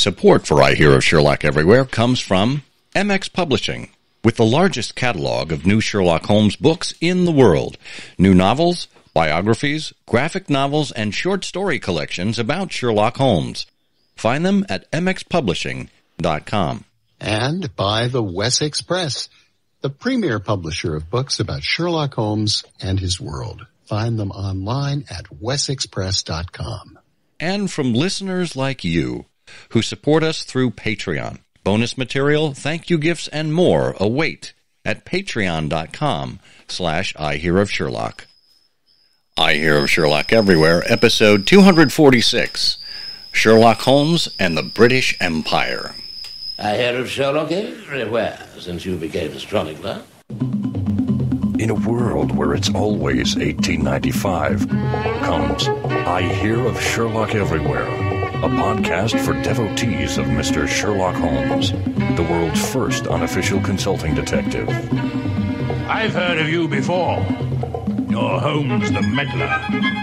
Support for I Hear of Sherlock Everywhere comes from MX Publishing, with the largest catalog of new Sherlock Holmes books in the world. New novels, biographies, graphic novels, and short story collections about Sherlock Holmes. Find them at mxpublishing.com. And by the Wessex Press, the premier publisher of books about Sherlock Holmes and his world. Find them online at wessexpress.com. And from listeners like you who support us through Patreon. Bonus material, thank you gifts, and more await at patreon.com slash I Hear of Sherlock. I Hear of Sherlock Everywhere, episode 246, Sherlock Holmes and the British Empire. I hear of Sherlock everywhere since you became a chronicler. In a world where it's always 1895, comes I Hear of Sherlock Everywhere, a podcast for devotees of Mr. Sherlock Holmes, the world's first unofficial consulting detective. I've heard of you before. You're Holmes the meddler,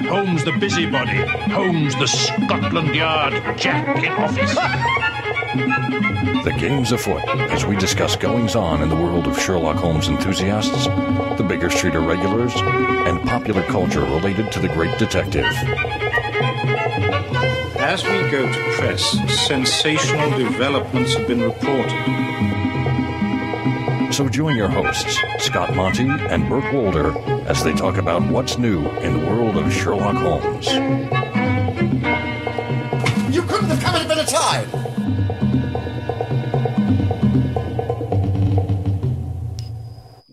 Holmes the busybody, Holmes the Scotland Yard Jack in office. The game's afoot as we discuss goings on in the world of Sherlock Holmes enthusiasts, the Baker Street irregulars, and popular culture related to the great detective. As we go to press, sensational developments have been reported. So join your hosts, Scott Monty and Burt Wolder, as they talk about what's new in the world of Sherlock Holmes. You couldn't have come at a better time.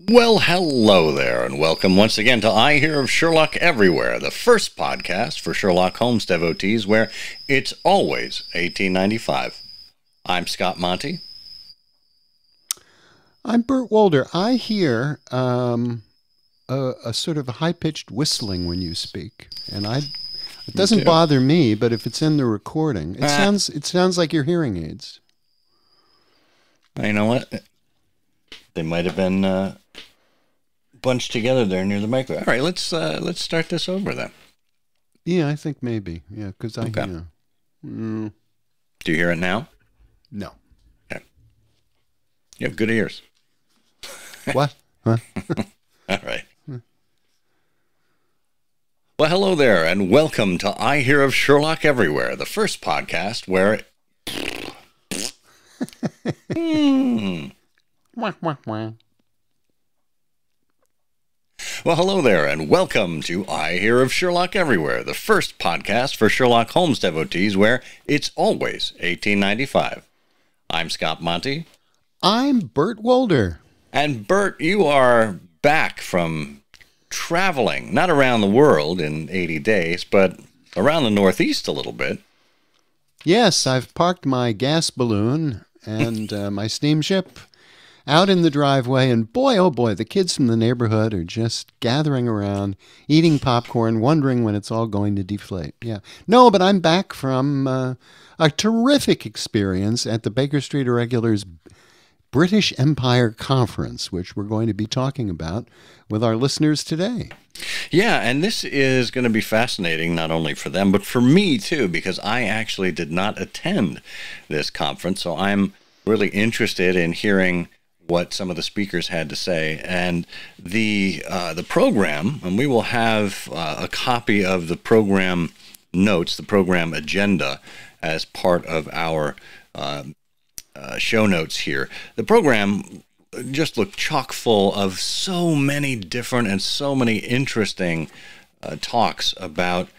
Well, hello there, and welcome once again to I Hear of Sherlock Everywhere, the first podcast for Sherlock Holmes devotees where it's always 1895. I'm Scott Monty. I'm Burt Wolder. I hear um, a, a sort of high pitched whistling when you speak, and I it doesn't bother me. But if it's in the recording, it Ah. sounds it sounds like your hearing aids. You know what? They might have been uh, bunched together there near the microphone. All right, let's uh, let's start this over then. Yeah, I think maybe. Yeah, because I Okay. yeah. Mm, Do you hear it now? no. You have good ears. what? Huh? All right. Well, hello there, and welcome to I Hear of Sherlock Everywhere, the first podcast where. Wah, wah, wah. Well, hello there, and welcome to I Hear of Sherlock Everywhere, the first podcast for Sherlock Holmes devotees where it's always 1895. I'm Scott Monty, I'm Burt Wolder. and Bert, you are back from traveling, not around the world in 80 days, but around the Northeast a little bit. Yes, I've parked my gas balloon and uh, my steamship out in the driveway, and boy, oh boy, the kids from the neighborhood are just gathering around, eating popcorn, wondering when it's all going to deflate. Yeah. No, but I'm back from uh, a terrific experience at the Baker Street Irregulars British Empire Conference, which we're going to be talking about with our listeners today. Yeah, and this is going to be fascinating not only for them, but for me too, because I actually did not attend this conference. So I'm really interested in hearing what some of the speakers had to say. And the, uh, the program, and we will have uh, a copy of the program notes, the program agenda, as part of our uh, uh, show notes here. The program just looked chock full of so many different and so many interesting uh, talks about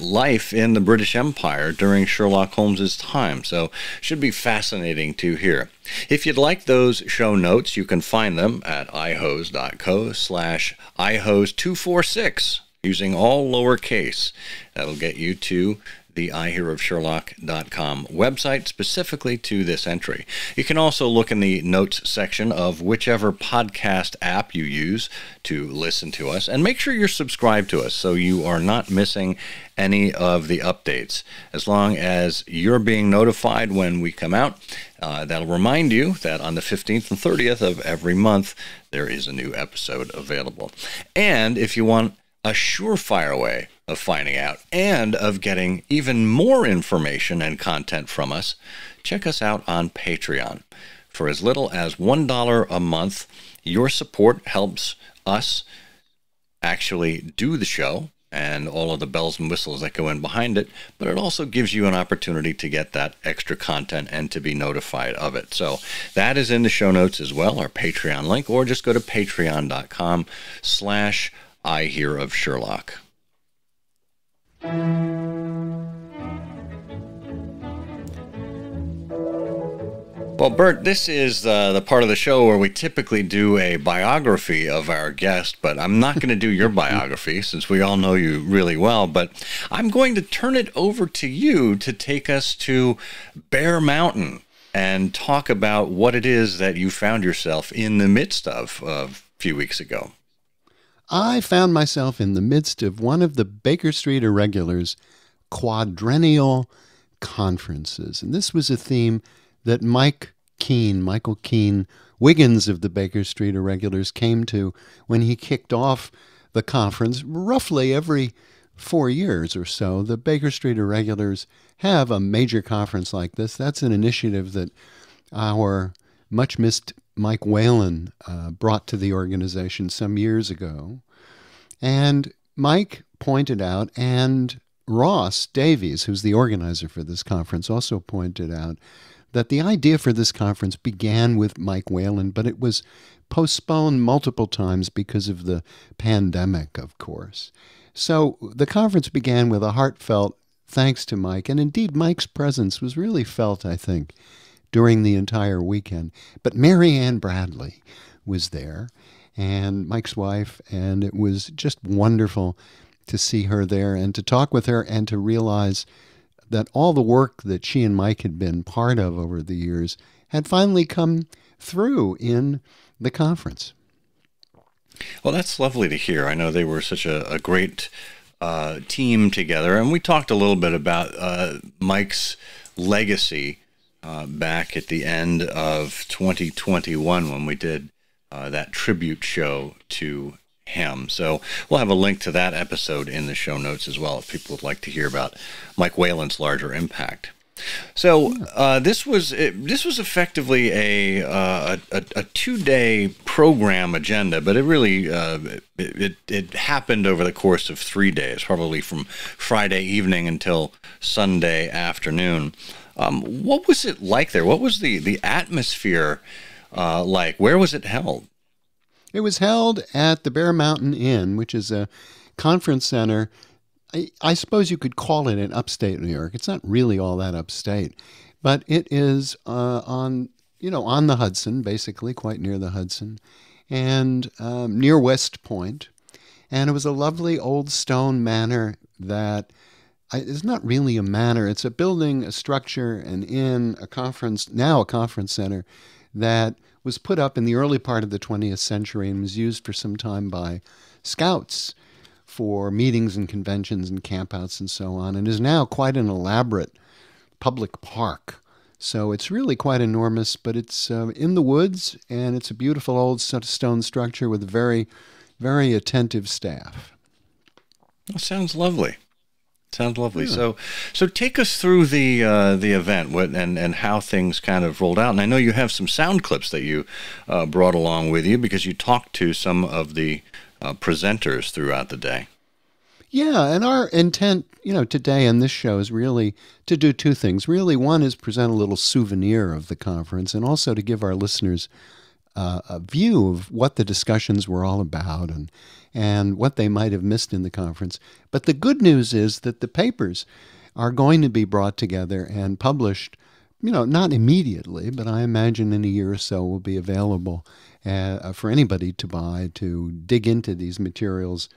life in the British Empire during Sherlock Holmes's time. So should be fascinating to hear. If you'd like those show notes, you can find them at ihose.co slash ihose246 using all lowercase. That'll get you to the ihearofsherlock.com website specifically to this entry. You can also look in the notes section of whichever podcast app you use to listen to us and make sure you're subscribed to us so you are not missing any of the updates. As long as you're being notified when we come out, uh, that'll remind you that on the 15th and 30th of every month there is a new episode available. And if you want a surefire way of finding out and of getting even more information and content from us, check us out on Patreon. For as little as $1 a month, your support helps us actually do the show and all of the bells and whistles that go in behind it, but it also gives you an opportunity to get that extra content and to be notified of it. So that is in the show notes as well, our Patreon link, or just go to patreon.com slash I hear of Sherlock. Well, Burt, this is uh, the part of the show where we typically do a biography of our guest, but I'm not going to do your biography since we all know you really well. But I'm going to turn it over to you to take us to Bear Mountain and talk about what it is that you found yourself in the midst of a few weeks ago. I found myself in the midst of one of the Baker Street Irregulars quadrennial conferences. And this was a theme that Mike Kean, Michael Kean Wiggins of the Baker Street Irregulars came to when he kicked off the conference roughly every four years or so. The Baker Street Irregulars have a major conference like this. That's an initiative that our much missed Mike Whelan uh, brought to the organization some years ago. And Mike pointed out, and Ross Davies, who's the organizer for this conference, also pointed out that the idea for this conference began with Mike Whelan, but it was postponed multiple times because of the pandemic, of course. So the conference began with a heartfelt thanks to Mike, and indeed Mike's presence was really felt, I think, during the entire weekend. But Mary Ann Bradley was there, and Mike's wife, and it was just wonderful to see her there and to talk with her and to realize that all the work that she and Mike had been part of over the years had finally come through in the conference. Well, that's lovely to hear. I know they were such a, a great uh, team together, and we talked a little bit about uh, Mike's legacy uh, back at the end of 2021 when we did uh, that tribute show to him. So we'll have a link to that episode in the show notes as well if people would like to hear about Mike Whelan's larger impact. So uh, this was it, this was effectively a uh, a, a two day program agenda, but it really uh, it, it happened over the course of three days, probably from Friday evening until Sunday afternoon. Um, what was it like there? What was the the atmosphere uh, like? Where was it held? It was held at the Bear Mountain Inn, which is a conference center. I, I, suppose you could call it in upstate New York. It's not really all that upstate, but it is uh, on you know on the Hudson, basically quite near the Hudson, and um, near West Point. And it was a lovely old stone manor that it's not really a manor. It's a building, a structure, an inn, a conference now a conference center that was put up in the early part of the 20th century and was used for some time by scouts for meetings and conventions and campouts and so on, and is now quite an elaborate public park. So it's really quite enormous, but it's uh, in the woods and it's a beautiful old stone structure with very, very attentive staff. That sounds lovely. Sounds lovely. Yeah. So, so take us through the uh, the event what, and and how things kind of rolled out. And I know you have some sound clips that you uh, brought along with you because you talked to some of the uh, presenters throughout the day. Yeah, and our intent, you know, today on this show is really to do two things. Really, one is present a little souvenir of the conference, and also to give our listeners uh, a view of what the discussions were all about and and what they might have missed in the conference. But the good news is that the papers are going to be brought together and published, you know, not immediately, but I imagine in a year or so will be available uh, for anybody to buy to dig into these materials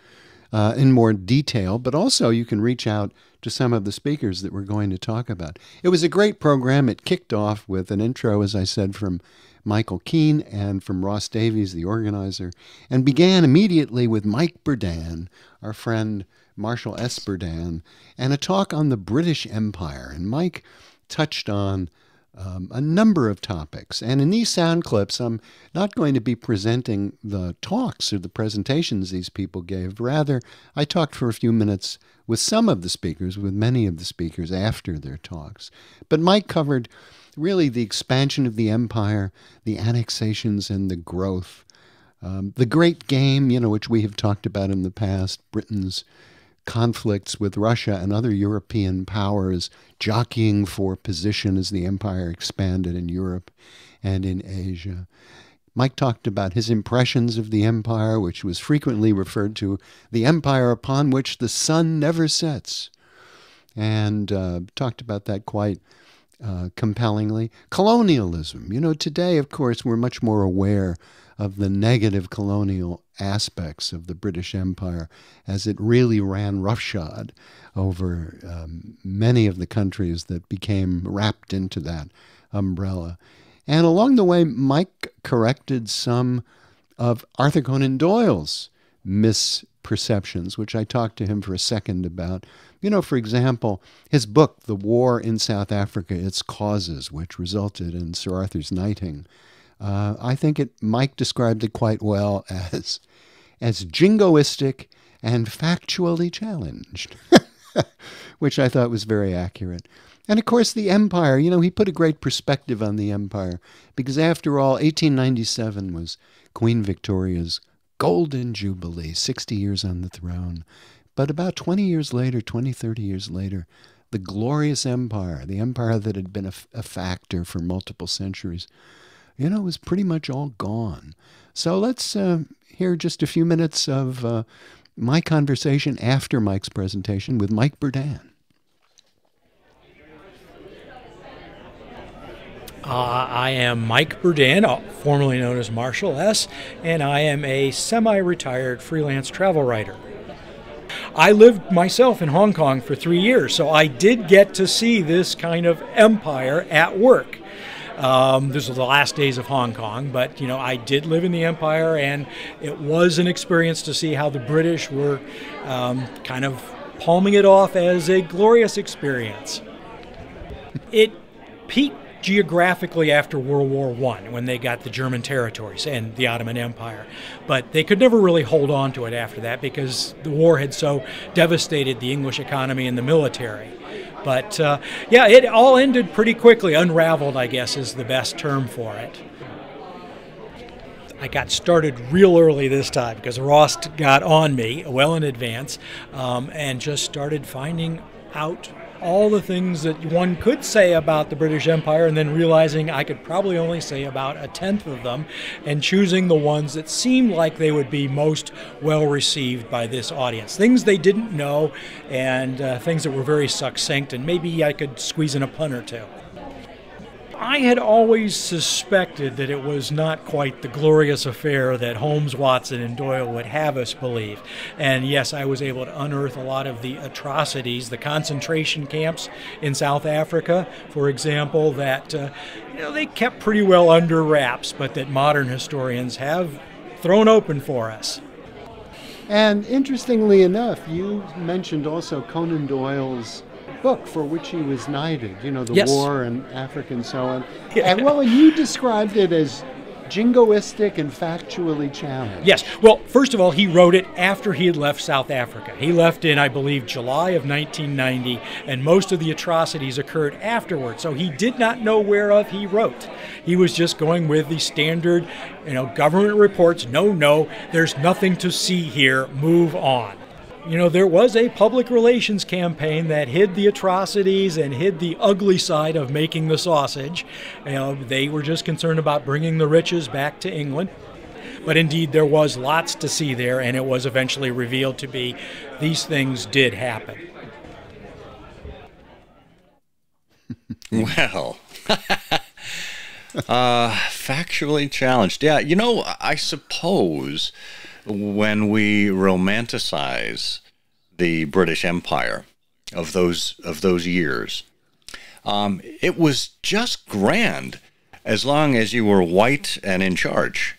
uh, in more detail. But also, you can reach out to some of the speakers that we're going to talk about. It was a great program. It kicked off with an intro, as I said, from Michael Kean and from Ross Davies, the organizer, and began immediately with Mike Berdan, our friend Marshall S. Berdan, and a talk on the British Empire. And Mike touched on um, a number of topics. And in these sound clips, I'm not going to be presenting the talks or the presentations these people gave. Rather, I talked for a few minutes with some of the speakers, with many of the speakers after their talks. But Mike covered really the expansion of the empire, the annexations and the growth. Um, the great game, you know, which we have talked about in the past, Britain's conflicts with Russia and other European powers, jockeying for position as the empire expanded in Europe and in Asia. Mike talked about his impressions of the empire, which was frequently referred to the empire upon which the sun never sets, and uh, talked about that quite uh, compellingly. Colonialism. You know, today, of course, we're much more aware of the negative colonial aspects of the British Empire as it really ran roughshod over um, many of the countries that became wrapped into that umbrella. And along the way, Mike corrected some of Arthur Conan Doyle's misperceptions, which I talked to him for a second about. You know, for example, his book, The War in South Africa Its Causes, which resulted in Sir Arthur's knighting. Uh, I think it Mike described it quite well as as jingoistic and factually challenged, which I thought was very accurate. And of course, the empire, you know, he put a great perspective on the empire because, after all, 1897 was Queen Victoria's golden jubilee, 60 years on the throne. But about 20 years later, 20, 30 years later, the glorious empire, the empire that had been a, a factor for multiple centuries, you know, it was pretty much all gone. So let's uh, hear just a few minutes of uh, my conversation after Mike's presentation with Mike Berdan. Uh, I am Mike Berdan, uh, formerly known as Marshall S., and I am a semi retired freelance travel writer. I lived myself in Hong Kong for three years, so I did get to see this kind of empire at work. Um, this was the last days of Hong Kong, but you know I did live in the empire, and it was an experience to see how the British were um, kind of palming it off as a glorious experience. It peaked geographically after World War I when they got the German territories and the Ottoman Empire. But they could never really hold on to it after that because the war had so devastated the English economy and the military. But uh, yeah, it all ended pretty quickly. Unraveled, I guess, is the best term for it. I got started real early this time because Ross got on me well in advance um, and just started finding out all the things that one could say about the British Empire and then realizing I could probably only say about a tenth of them and choosing the ones that seemed like they would be most well received by this audience. Things they didn't know and uh, things that were very succinct, and maybe I could squeeze in a pun or two. I had always suspected that it was not quite the glorious affair that Holmes, Watson, and Doyle would have us believe. And yes, I was able to unearth a lot of the atrocities, the concentration camps in South Africa, for example, that uh, you know, they kept pretty well under wraps, but that modern historians have thrown open for us. And interestingly enough, you mentioned also Conan Doyle's book for which he was knighted, you know, the yes. war in Africa and so on. Yeah. And well, and you described it as jingoistic and factually challenged. Yes. Well, first of all, he wrote it after he had left South Africa. He left in, I believe, July of 1990, and most of the atrocities occurred afterwards. So he did not know whereof he wrote. He was just going with the standard, you know, government reports. No, no, there's nothing to see here. Move on you know, there was a public relations campaign that hid the atrocities and hid the ugly side of making the sausage. You know, they were just concerned about bringing the riches back to England. But indeed, there was lots to see there, and it was eventually revealed to be these things did happen. well, uh, factually challenged. Yeah, you know, I suppose when we romanticize the British Empire of those of those years. Um, it was just grand as long as you were white and in charge.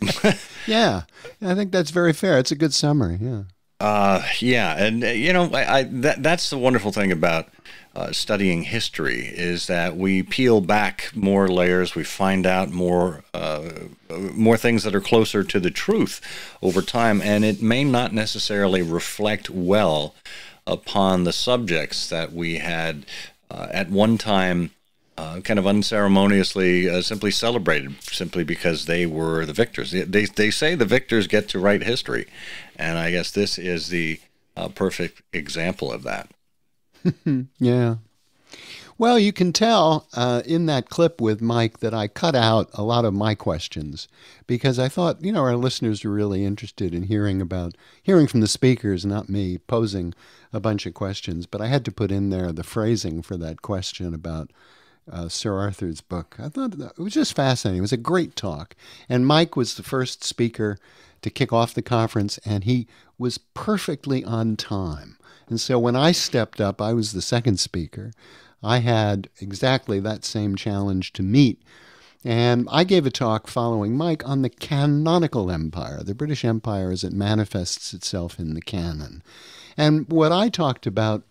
yeah, I think that's very fair. It's a good summary. Yeah. Uh, yeah, and uh, you know, I, I that that's the wonderful thing about uh, studying history is that we peel back more layers, we find out more uh, more things that are closer to the truth over time, and it may not necessarily reflect well upon the subjects that we had uh, at one time. Uh, kind of unceremoniously uh, simply celebrated simply because they were the victors. They, they say the victors get to write history. And I guess this is the uh, perfect example of that. yeah. Well, you can tell uh, in that clip with Mike that I cut out a lot of my questions because I thought, you know, our listeners are really interested in hearing about hearing from the speakers, not me posing a bunch of questions. But I had to put in there the phrasing for that question about uh, Sir Arthur's book. I thought it was just fascinating. It was a great talk, and Mike was the first speaker to kick off the conference, and he was perfectly on time. And so when I stepped up, I was the second speaker. I had exactly that same challenge to meet. And I gave a talk following Mike on the canonical empire, the British Empire as it manifests itself in the canon. And what I talked about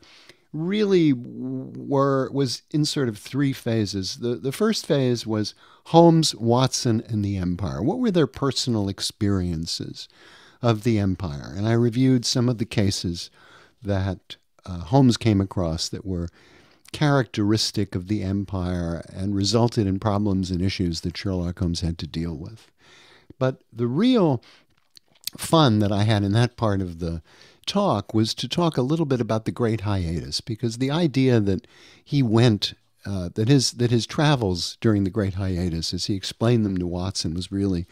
really were was in sort of three phases. The the first phase was Holmes, Watson, and the Empire. What were their personal experiences of the empire? And I reviewed some of the cases that uh, Holmes came across that were characteristic of the empire and resulted in problems and issues that Sherlock Holmes had to deal with. But the real fun that I had in that part of the talk was to talk a little bit about the great hiatus because the idea that he went uh, that his that his travels during the great hiatus as he explained them to Watson was really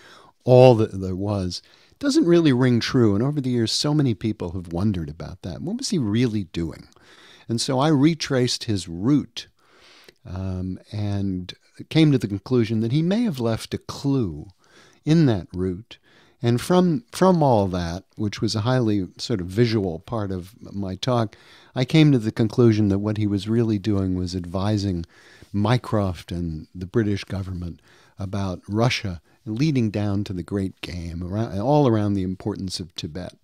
all that there was doesn't really ring true. And over the years, so many people have wondered about that. What was he really doing? And so I retraced his route um, and came to the conclusion that he may have left a clue in that route. And from from all that, which was a highly sort of visual part of my talk, I came to the conclusion that what he was really doing was advising Mycroft and the British government about Russia leading down to the great game, around, all around the importance of Tibet.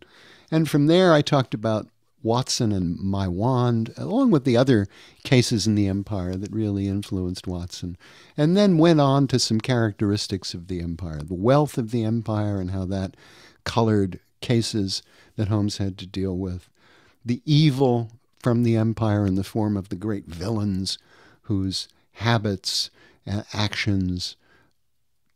And from there, I talked about Watson and Maiwand, along with the other cases in the empire that really influenced Watson, and then went on to some characteristics of the empire, the wealth of the empire, and how that colored cases that Holmes had to deal with, the evil from the empire in the form of the great villains whose habits, and actions,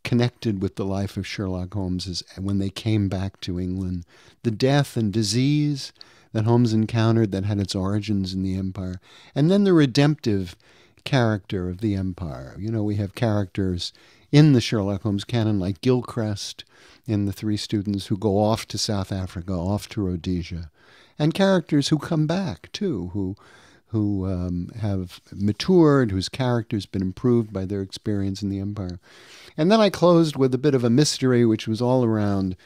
connected with the life of Sherlock Holmes is when they came back to England. The death and disease that Holmes encountered that had its origins in the empire. And then the redemptive character of the empire. You know, we have characters in the Sherlock Holmes canon like Gilchrist in The Three Students who go off to South Africa, off to Rhodesia, and characters who come back too, who who um, have matured, whose character's been improved by their experience in the empire. And then I closed with a bit of a mystery, which was all around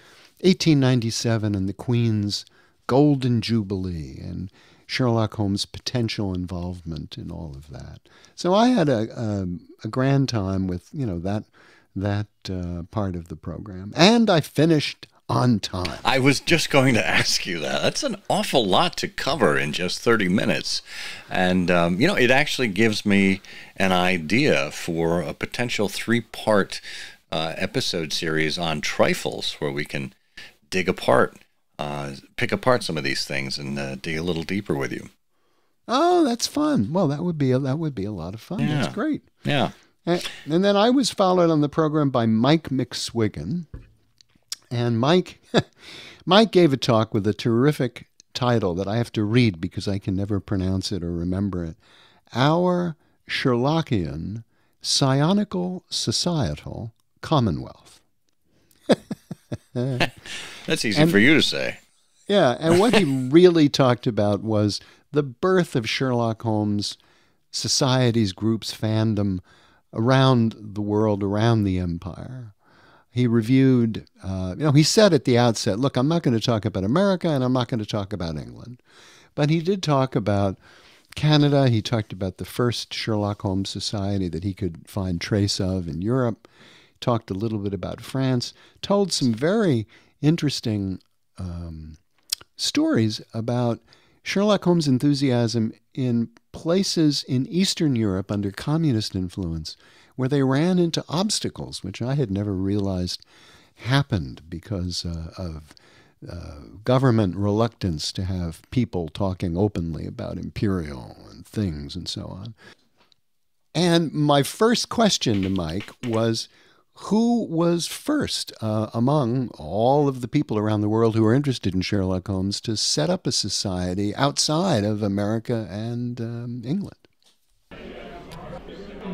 1897 and the Queen's Golden Jubilee and Sherlock Holmes' potential involvement in all of that. So I had a, a, a grand time with you know that that uh, part of the program, and I finished on time. I was just going to ask you that. That's an awful lot to cover in just 30 minutes. And, um, you know, it actually gives me an idea for a potential three part uh, episode series on trifles where we can dig apart, uh, pick apart some of these things and uh, dig a little deeper with you. Oh, that's fun. Well, that would be a, that would be a lot of fun. Yeah. That's great. Yeah. And, and then I was followed on the program by Mike McSwiggin. And Mike, Mike gave a talk with a terrific title that I have to read because I can never pronounce it or remember it. Our Sherlockian Scionical Societal Commonwealth. That's easy and, for you to say. Yeah, and what he really talked about was the birth of Sherlock Holmes societies, groups, fandom around the world, around the empire he reviewed, uh, you know, he said at the outset, look, I'm not going to talk about America and I'm not going to talk about England. But he did talk about Canada. He talked about the first Sherlock Holmes Society that he could find trace of in Europe. Talked a little bit about France. Told some very interesting um, stories about Sherlock Holmes enthusiasm in places in Eastern Europe under communist influence where they ran into obstacles, which I had never realized happened because uh, of uh, government reluctance to have people talking openly about imperial and things and so on. And my first question to Mike was who was first uh, among all of the people around the world who were interested in Sherlock Holmes to set up a society outside of America and um, England?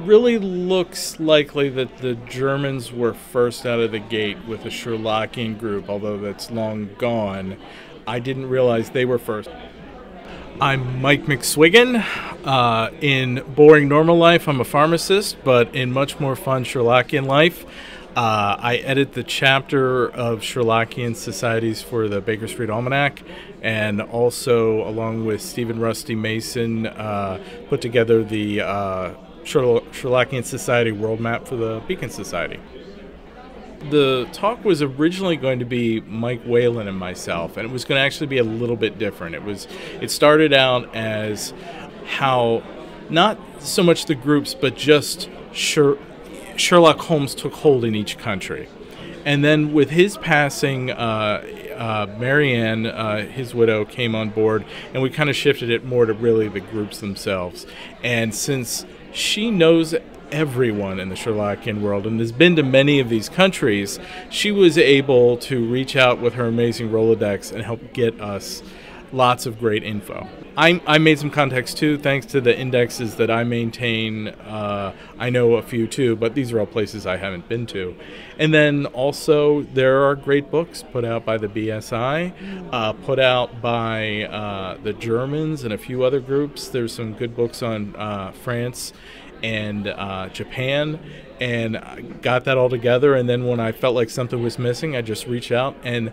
Really looks likely that the Germans were first out of the gate with a Sherlockian group, although that's long gone. I didn't realize they were first. I'm Mike McSwiggin. Uh, in boring normal life, I'm a pharmacist, but in much more fun Sherlockian life, uh, I edit the chapter of Sherlockian societies for the Baker Street Almanac, and also, along with Stephen Rusty Mason, uh, put together the Sherlockian Society world map for the Beacon Society. The talk was originally going to be Mike Whelan and myself, and it was going to actually be a little bit different. It was it started out as how not so much the groups, but just Sher- Sherlock Holmes took hold in each country. And then with his passing, uh, uh, Marianne, uh, his widow, came on board, and we kind of shifted it more to really the groups themselves. And since she knows everyone in the Sherlockian world and has been to many of these countries, she was able to reach out with her amazing Rolodex and help get us lots of great info. I, I made some contacts too, thanks to the indexes that I maintain. Uh, I know a few too, but these are all places I haven't been to. And then also, there are great books put out by the BSI, uh, put out by uh, the Germans and a few other groups. There's some good books on uh, France and uh, Japan and got that all together. And then when I felt like something was missing, I just reached out and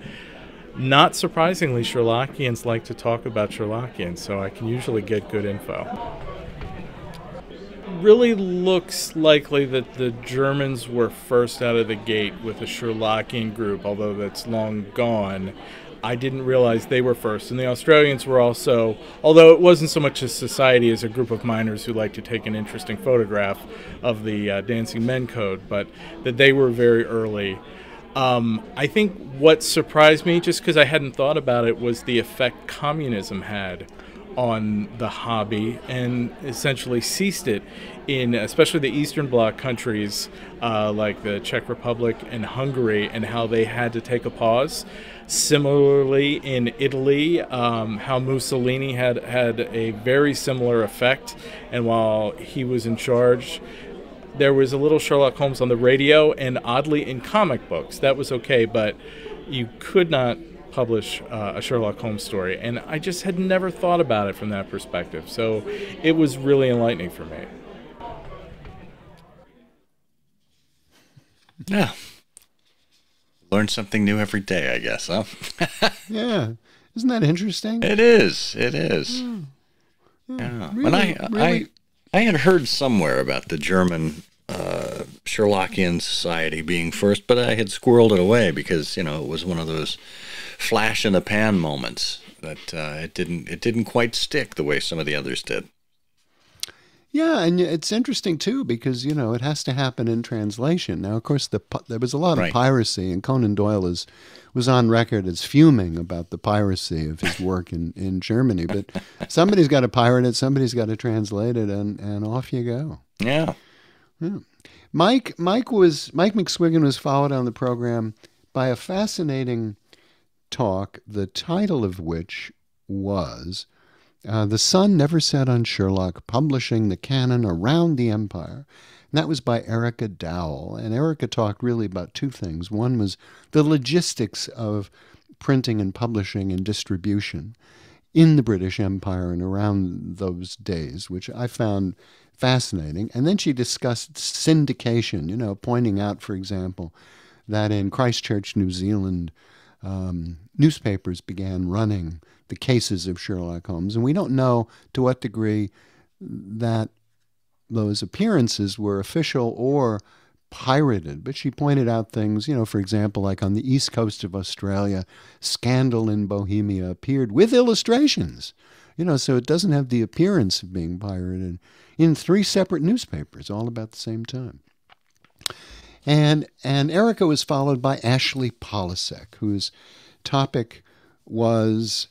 not surprisingly, Sherlockians like to talk about Sherlockians, so I can usually get good info. Really looks likely that the Germans were first out of the gate with a Sherlockian group, although that's long gone. I didn't realize they were first. And the Australians were also, although it wasn't so much a society as a group of miners who like to take an interesting photograph of the uh, Dancing Men Code, but that they were very early. Um, I think what surprised me, just because I hadn't thought about it, was the effect communism had on the hobby and essentially ceased it in especially the Eastern Bloc countries uh, like the Czech Republic and Hungary and how they had to take a pause. Similarly, in Italy, um, how Mussolini had had a very similar effect, and while he was in charge, there was a little Sherlock Holmes on the radio, and oddly in comic books. That was okay, but you could not publish uh, a Sherlock Holmes story. And I just had never thought about it from that perspective. So it was really enlightening for me. Yeah. Learn something new every day, I guess, huh? yeah. Isn't that interesting? It is. It is. Yeah. yeah. Really, I, really? I, I had heard somewhere about the German uh, Sherlockian Society being first, but I had squirreled it away because you know it was one of those flash in the pan moments that uh, it didn't it didn't quite stick the way some of the others did. Yeah, and it's interesting too because you know it has to happen in translation. Now, of course, the there was a lot of piracy, and Conan Doyle is was on record as fuming about the piracy of his work in, in Germany. But somebody's got to pirate it, somebody's got to translate it, and, and off you go. Yeah. yeah. Mike Mike was Mike McSwiggin was followed on the program by a fascinating talk, the title of which was uh, The Sun Never Set on Sherlock, Publishing the Canon Around the Empire. And that was by Erica Dowell. And Erica talked really about two things. One was the logistics of printing and publishing and distribution in the British Empire and around those days, which I found fascinating. And then she discussed syndication, you know, pointing out, for example, that in Christchurch, New Zealand, um, newspapers began running the cases of Sherlock Holmes. And we don't know to what degree that those appearances were official or pirated, but she pointed out things, you know, for example, like on the east coast of Australia, Scandal in Bohemia appeared with illustrations, you know, so it doesn't have the appearance of being pirated in three separate newspapers, all about the same time. And, and Erica was followed by Ashley Polasek, whose topic was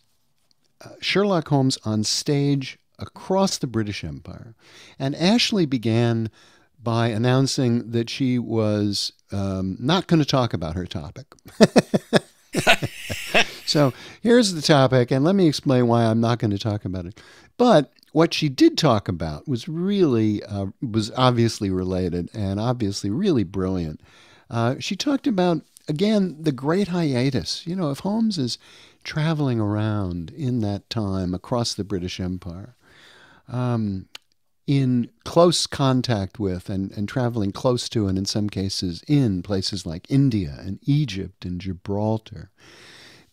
uh, Sherlock Holmes on stage across the British Empire. And Ashley began by announcing that she was um, not going to talk about her topic. so here's the topic, and let me explain why I'm not going to talk about it. But what she did talk about was really uh, was obviously related and obviously really brilliant. Uh, she talked about again the great hiatus. You know, if Holmes is traveling around in that time across the British Empire, um, in close contact with and, and traveling close to, and in some cases in places like India and Egypt and Gibraltar,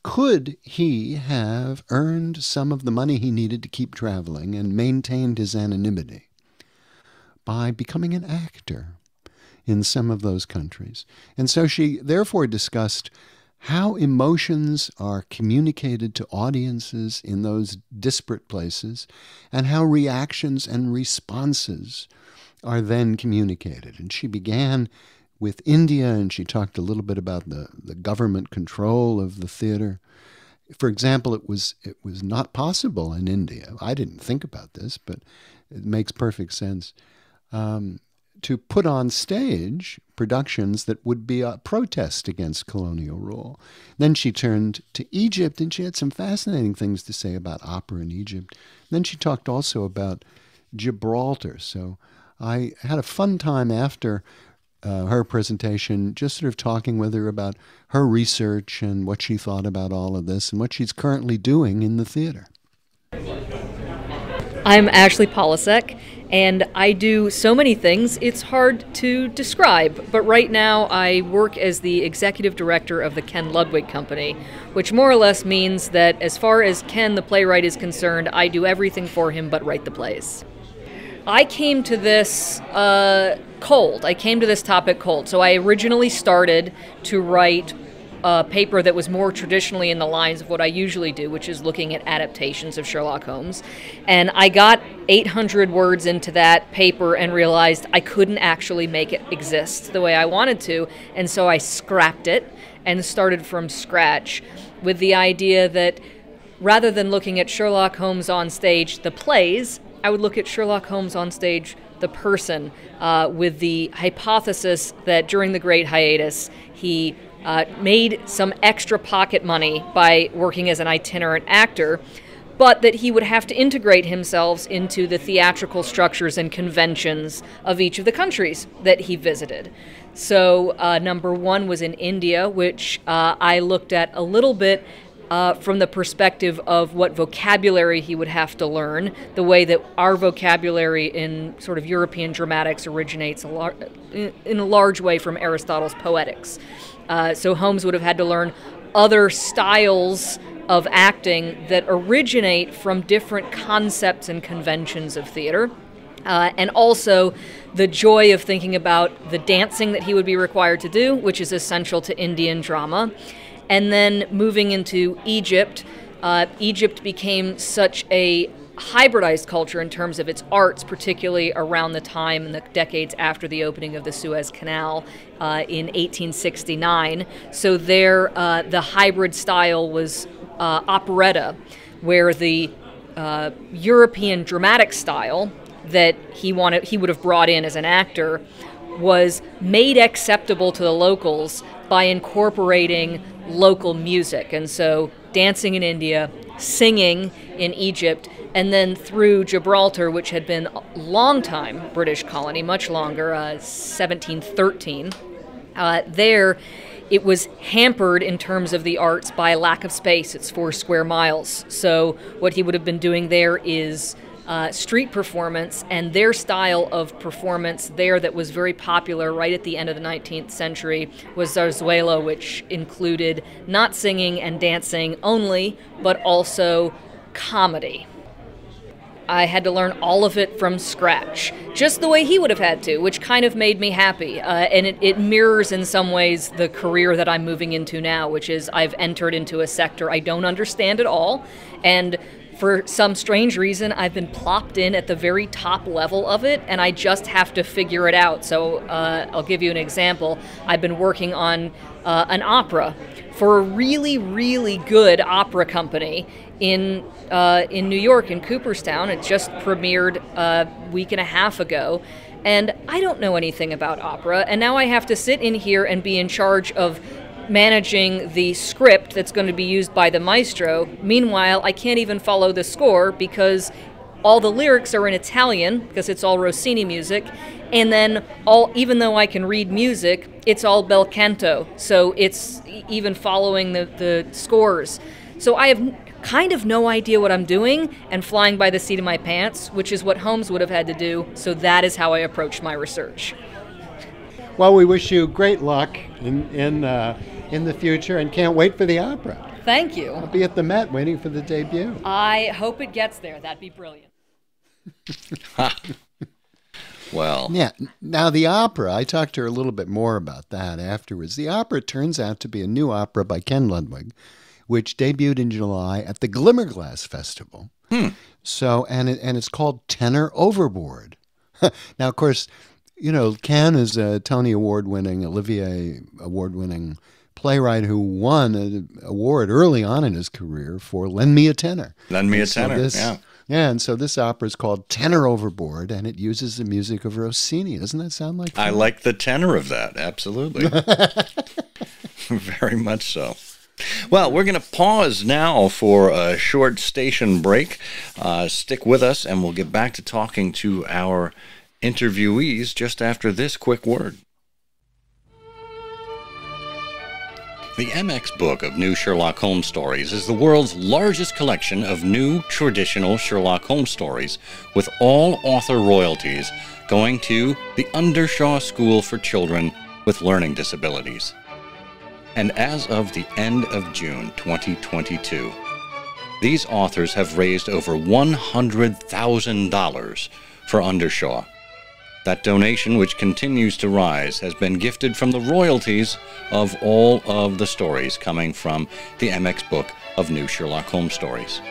could he have earned some of the money he needed to keep traveling and maintained his anonymity by becoming an actor in some of those countries? And so she therefore discussed how emotions are communicated to audiences in those disparate places, and how reactions and responses are then communicated. And she began with India, and she talked a little bit about the, the government control of the theater. For example, it was it was not possible in India. I didn't think about this, but it makes perfect sense. Um, to put on stage productions that would be a protest against colonial rule. Then she turned to Egypt and she had some fascinating things to say about opera in Egypt. Then she talked also about Gibraltar. So I had a fun time after uh, her presentation, just sort of talking with her about her research and what she thought about all of this and what she's currently doing in the theater. I'm Ashley Polasek, and I do so many things, it's hard to describe. But right now, I work as the executive director of the Ken Ludwig Company, which more or less means that as far as Ken, the playwright, is concerned, I do everything for him but write the plays. I came to this uh, cold. I came to this topic cold. So I originally started to write a paper that was more traditionally in the lines of what I usually do, which is looking at adaptations of Sherlock Holmes. And I got 800 words into that paper and realized I couldn't actually make it exist the way I wanted to. And so I scrapped it and started from scratch with the idea that rather than looking at Sherlock Holmes on stage, the plays, I would look at Sherlock Holmes on stage, the person, uh, with the hypothesis that during the Great Hiatus, he uh, made some extra pocket money by working as an itinerant actor, but that he would have to integrate himself into the theatrical structures and conventions of each of the countries that he visited. So, uh, number one was in India, which uh, I looked at a little bit uh, from the perspective of what vocabulary he would have to learn, the way that our vocabulary in sort of European dramatics originates a lar- in a large way from Aristotle's Poetics. Uh, so Holmes would have had to learn other styles of acting that originate from different concepts and conventions of theater. Uh, and also the joy of thinking about the dancing that he would be required to do, which is essential to Indian drama. And then moving into Egypt, uh, Egypt became such a hybridized culture in terms of its arts, particularly around the time in the decades after the opening of the Suez Canal uh, in 1869. So there, uh, the hybrid style was uh, operetta, where the uh, European dramatic style that he wanted, he would have brought in as an actor, was made acceptable to the locals by incorporating local music. And so, dancing in India, singing in Egypt, and then through Gibraltar, which had been a long time British colony, much longer, uh, 1713. Uh, there, it was hampered in terms of the arts by lack of space. It's four square miles. So, what he would have been doing there is uh, street performance, and their style of performance there that was very popular right at the end of the 19th century was zarzuela, which included not singing and dancing only, but also comedy. I had to learn all of it from scratch, just the way he would have had to, which kind of made me happy. Uh, and it, it mirrors in some ways the career that I'm moving into now, which is I've entered into a sector I don't understand at all. And for some strange reason, I've been plopped in at the very top level of it, and I just have to figure it out. So uh, I'll give you an example. I've been working on uh, an opera for a really, really good opera company in uh, in New York, in Cooperstown. It just premiered a week and a half ago. And I don't know anything about opera, and now I have to sit in here and be in charge of managing the script that's going to be used by the maestro. Meanwhile, I can't even follow the score because all the lyrics are in Italian because it's all Rossini music, and then all even though I can read music, it's all bel canto, so it's even following the, the scores. So I have kind of no idea what I'm doing and flying by the seat of my pants, which is what Holmes would have had to do. So that is how I approached my research. Well, we wish you great luck in in uh, in the future, and can't wait for the opera. Thank you. I'll be at the Met waiting for the debut. I hope it gets there. That'd be brilliant. well, yeah. Now the opera, I talked to her a little bit more about that afterwards. The opera turns out to be a new opera by Ken Ludwig, which debuted in July at the Glimmerglass Festival. Hmm. So, and it, and it's called Tenor Overboard. now, of course, you know, Ken is a Tony Award winning, Olivier Award winning playwright who won an award early on in his career for Lend Me a Tenor. Lend Me a Tenor, this, yeah. Yeah, and so this opera is called Tenor Overboard, and it uses the music of Rossini. Doesn't that sound like fun? I like the tenor of that, absolutely. Very much so. Well, we're going to pause now for a short station break. Uh, stick with us, and we'll get back to talking to our interviewees just after this quick word. The MX Book of New Sherlock Holmes Stories is the world's largest collection of new traditional Sherlock Holmes stories, with all author royalties going to the Undershaw School for Children with Learning Disabilities. And as of the end of June 2022, these authors have raised over $100,000 for Undershaw that donation, which continues to rise, has been gifted from the royalties of all of the stories coming from the MX book of new Sherlock Holmes stories.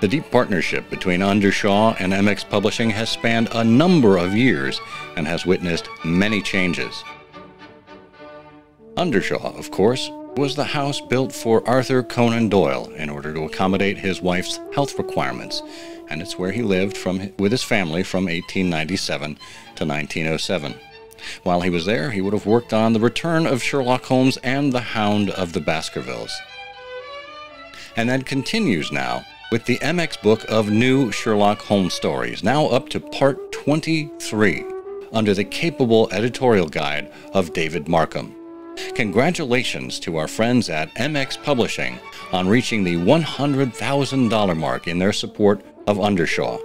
The deep partnership between Undershaw and MX Publishing has spanned a number of years and has witnessed many changes. Undershaw, of course, was the house built for Arthur Conan Doyle in order to accommodate his wife's health requirements and it's where he lived from, with his family from 1897 to 1907. While he was there, he would have worked on The Return of Sherlock Holmes and The Hound of the Baskervilles. And that continues now with the MX book of new Sherlock Holmes stories, now up to part 23, under the capable editorial guide of David Markham. Congratulations to our friends at MX Publishing on reaching the $100,000 mark in their support of Undershaw.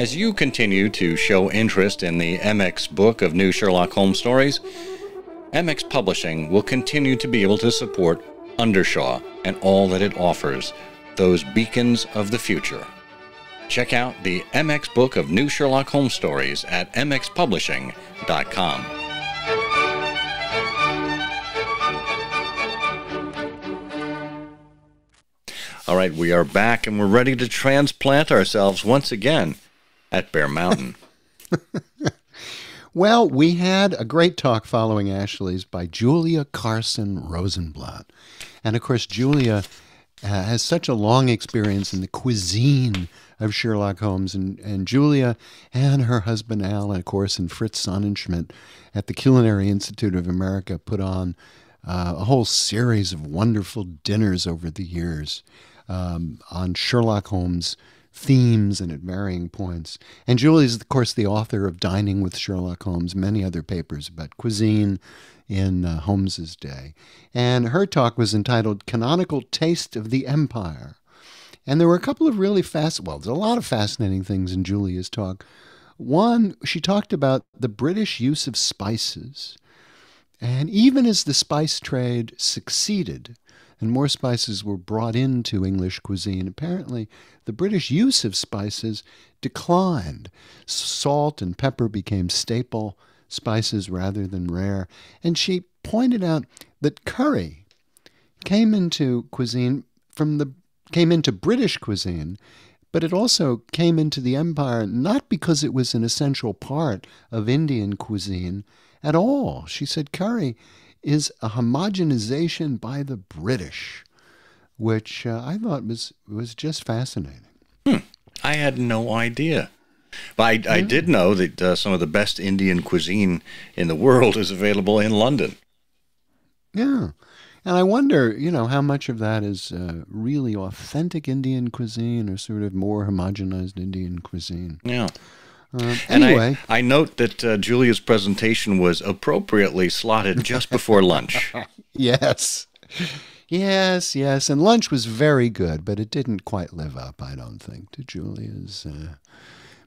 As you continue to show interest in the MX book of new Sherlock Holmes stories, MX Publishing will continue to be able to support Undershaw and all that it offers, those beacons of the future. Check out the MX book of new Sherlock Holmes stories at mxpublishing.com. All right, we are back and we're ready to transplant ourselves once again at Bear Mountain. well, we had a great talk following Ashley's by Julia Carlson Rosenblatt. And of course, Julia uh, has such a long experience in the cuisine of Sherlock Holmes. And, and Julia and her husband Al, and of course, and Fritz Sonnenschmidt at the Culinary Institute of America put on uh, a whole series of wonderful dinners over the years um, on Sherlock Holmes themes and at varying points. And Julie is, of course, the author of Dining with Sherlock Holmes, many other papers about cuisine in uh, Holmes's day. And her talk was entitled Canonical Taste of the Empire. And there were a couple of really fast, well, there's a lot of fascinating things in Julia's talk. One, she talked about the British use of spices. And even as the spice trade succeeded, and more spices were brought into English cuisine. Apparently, the British use of spices declined. Salt and pepper became staple spices rather than rare. And she pointed out that curry came into cuisine from the came into British cuisine, but it also came into the empire not because it was an essential part of Indian cuisine at all. She said curry is a homogenization by the British, which uh, I thought was was just fascinating. Hmm. I had no idea. But I, I did know that uh, some of the best Indian cuisine in the world is available in London. Yeah. And I wonder, you know, how much of that is uh, really authentic Indian cuisine or sort of more homogenized Indian cuisine. Yeah. Uh, And anyway, I, I note that uh, Julia's presentation was appropriately slotted just before lunch. yes. Yes, yes. And lunch was very good, but it didn't quite live up, I don't think, to Julia's uh,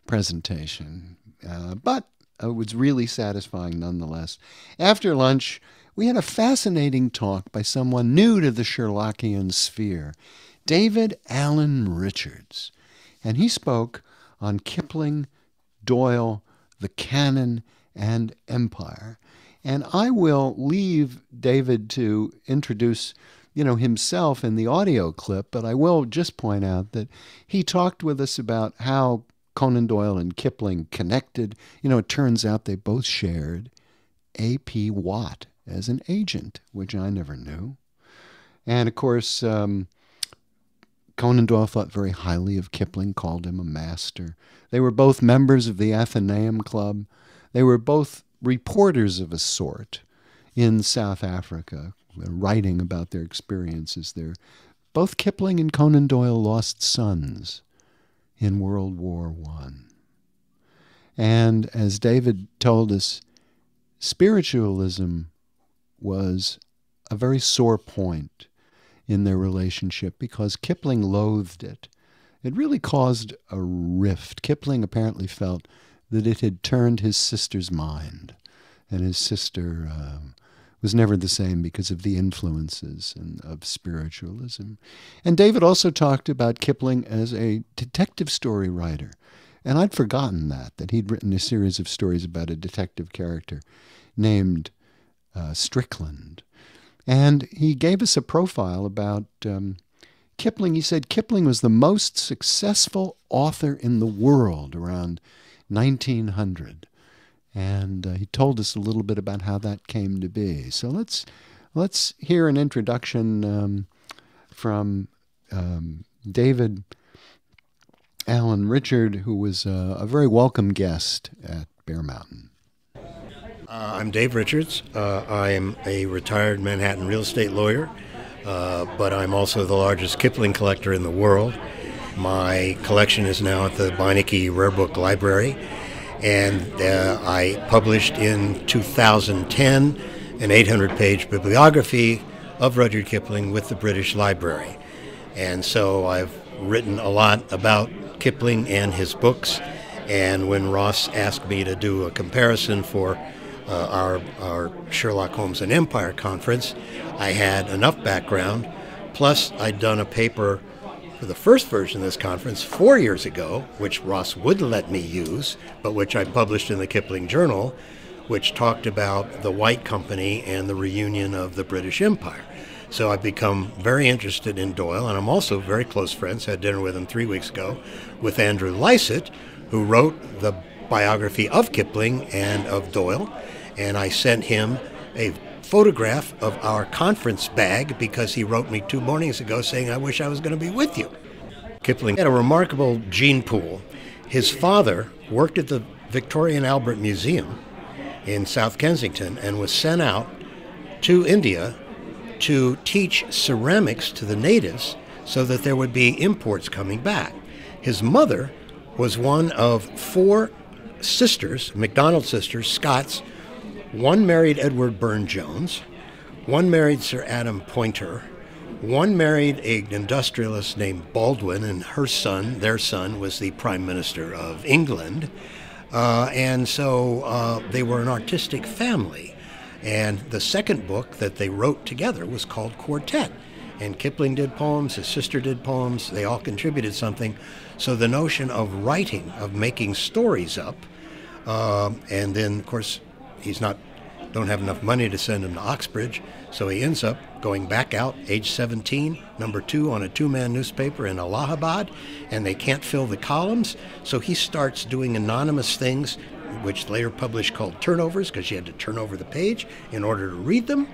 presentation. Uh, but it was really satisfying nonetheless. After lunch, we had a fascinating talk by someone new to the Sherlockian sphere, David Allen Richards. And he spoke on Kipling, Doyle, the canon, and empire. And I will leave David to introduce, you know, himself in the audio clip, but I will just point out that he talked with us about how Conan Doyle and Kipling connected. You know, it turns out they both shared A.P. Watt as an agent, which I never knew. And of course, um, Conan Doyle thought very highly of Kipling, called him a master. They were both members of the Athenaeum Club. They were both reporters of a sort in South Africa, writing about their experiences there. Both Kipling and Conan Doyle lost sons in World War One. And as David told us, spiritualism was a very sore point in their relationship because Kipling loathed it. It really caused a rift. Kipling apparently felt that it had turned his sister's mind, and his sister um, was never the same because of the influences and of spiritualism. And David also talked about Kipling as a detective story writer. And I'd forgotten that, that he'd written a series of stories about a detective character named uh, Strickland. And he gave us a profile about um, Kipling. He said Kipling was the most successful author in the world around 1900. And uh, he told us a little bit about how that came to be. So let's, let's hear an introduction um, from um, David Allen Richard, who was uh, a very welcome guest at Bear Mountain. Uh, I'm Dave Richards. Uh, I am a retired Manhattan real estate lawyer, uh, but I'm also the largest Kipling collector in the world. My collection is now at the Beinecke Rare Book Library, and uh, I published in 2010 an 800 page bibliography of Rudyard Kipling with the British Library. And so I've written a lot about Kipling and his books. And when Ross asked me to do a comparison for uh, our, our Sherlock Holmes and Empire conference, I had enough background. Plus, I'd done a paper for the first version of this conference four years ago, which Ross would let me use, but which I published in the Kipling Journal, which talked about the White Company and the reunion of the British Empire. So I've become very interested in Doyle, and I'm also very close friends. Had dinner with him three weeks ago with Andrew Lycett, who wrote the biography of Kipling and of Doyle. And I sent him a photograph of our conference bag because he wrote me two mornings ago saying, I wish I was going to be with you. Kipling had a remarkable gene pool. His father worked at the Victoria and Albert Museum in South Kensington and was sent out to India to teach ceramics to the natives so that there would be imports coming back. His mother was one of four sisters, MacDonald sisters, Scots. One married Edward Burne Jones, one married Sir Adam Poynter, one married an industrialist named Baldwin, and her son, their son, was the Prime Minister of England. Uh, and so uh, they were an artistic family. And the second book that they wrote together was called Quartet. And Kipling did poems, his sister did poems, they all contributed something. So the notion of writing, of making stories up, um, and then of course he's not don't have enough money to send him to Oxbridge, so he ends up going back out, age 17, number two on a two-man newspaper in Allahabad, and they can't fill the columns, so he starts doing anonymous things, which later published called turnovers, because you had to turn over the page in order to read them,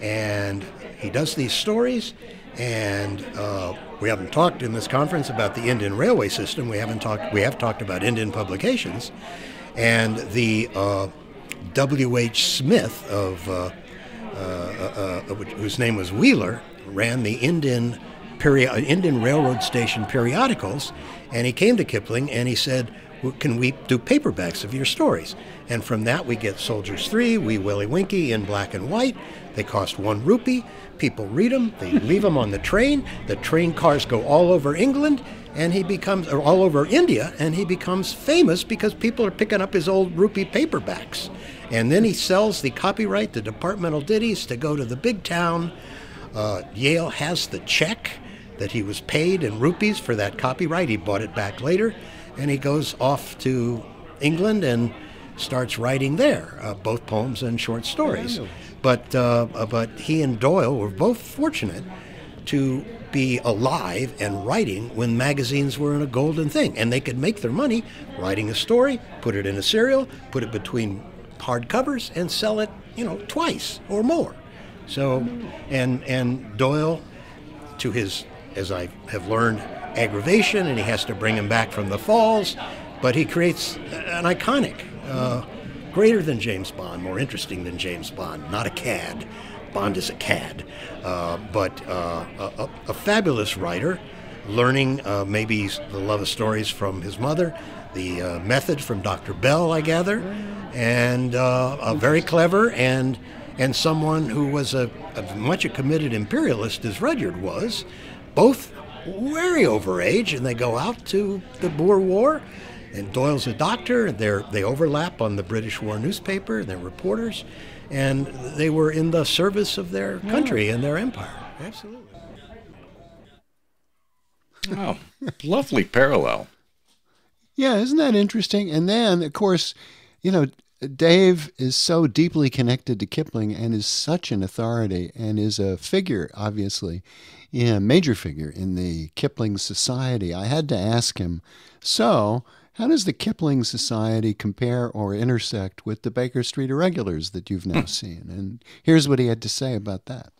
and he does these stories, and uh, we haven't talked in this conference about the Indian railway system. We haven't talked. We have talked about Indian publications, and the uh, W.H. Smith of uh, uh, uh, whose name was Wheeler ran the Indian Indian Railroad Station periodicals, and he came to Kipling and he said, "Can we do paperbacks of your stories?" And from that, we get Soldiers Three, Wee Willie Winkie in black and white. They cost one rupee. People read them. They leave them on the train. The train cars go all over England, and he becomes, or all over India, and he becomes famous because people are picking up his old rupee paperbacks. And then he sells the copyright, the departmental ditties, to go to the big town. Uh, Yale has the check that he was paid in rupees for that copyright. He bought it back later, and he goes off to England and starts writing there, uh, both poems and short stories. But uh, uh, but he and Doyle were both fortunate to be alive and writing when magazines were in a golden thing, and they could make their money writing a story, put it in a serial, put it between hard covers and sell it, you know, twice or more. So, and and Doyle, to his, as I have learned, aggravation, and he has to bring him back from the falls, but he creates an iconic, uh, greater than James Bond, more interesting than James Bond, not a cad. Bond is a cad, uh, but uh, a, a, fabulous writer, learning uh, maybe the love of stories from his mother, the uh, method from Dr. Bell, I gather, and uh, very clever and and someone who was a, a, much a committed imperialist as Rudyard was, both very over age, and they go out to the Boer War. And Doyle's a doctor, and they they overlap on the British War newspaper. They're reporters, and they were in the service of their country and their empire. Absolutely. Oh, lovely parallel. Yeah, isn't that interesting? And then, of course, you know, Dave is so deeply connected to Kipling and is such an authority and is a figure, obviously, yeah, a major figure in the Kipling Society. I had to ask him, so how does the Kipling Society compare or intersect with the Baker Street Irregulars that you've now seen? And here's what he had to say about that.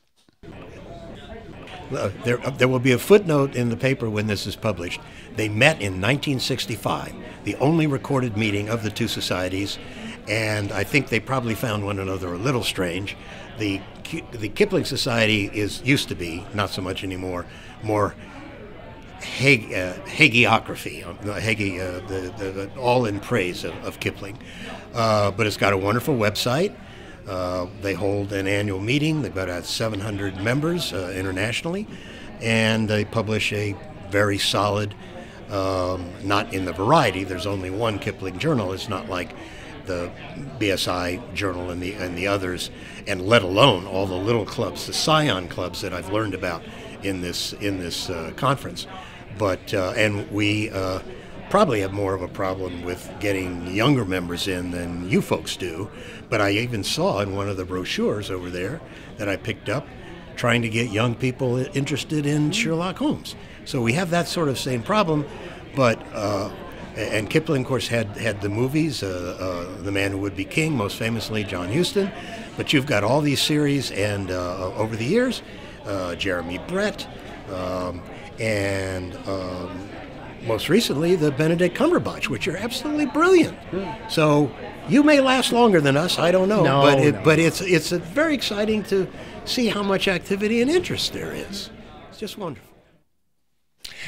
Uh, there, there will be a footnote in the paper when this is published. They met in 1965, the only recorded meeting of the two societies, and I think they probably found one another a little strange. The the Kipling Society is used to be not so much anymore, more Uh, hagiography, um, uh, the, the, the, all in praise of, of Kipling. Uh, but it's got a wonderful website. Uh, they hold an annual meeting. They've got about 700 members uh, internationally, and they publish a very solid, um, not in the variety. There's only one Kipling journal. It's not like the BSI journal and the and the others, and let alone all the little clubs, the Scion clubs that I've learned about in this in this conference. But uh, and we uh, probably have more of a problem with getting younger members in than you folks do. But I even saw in one of the brochures over there that I picked up trying to get young people interested in Sherlock Holmes. So we have that sort of same problem, but uh, and Kipling, of course, had had the movies, uh, uh, The Man Who Would Be King, most famously John Huston. But you've got all these series, and uh, over the years, uh, Jeremy Brett, um, and um, most recently the Benedict Cumberbatch, which are absolutely brilliant. So you may last longer than us. I don't know, no, but it, no. but it's it's very exciting to see how much activity and interest there is. It's just wonderful.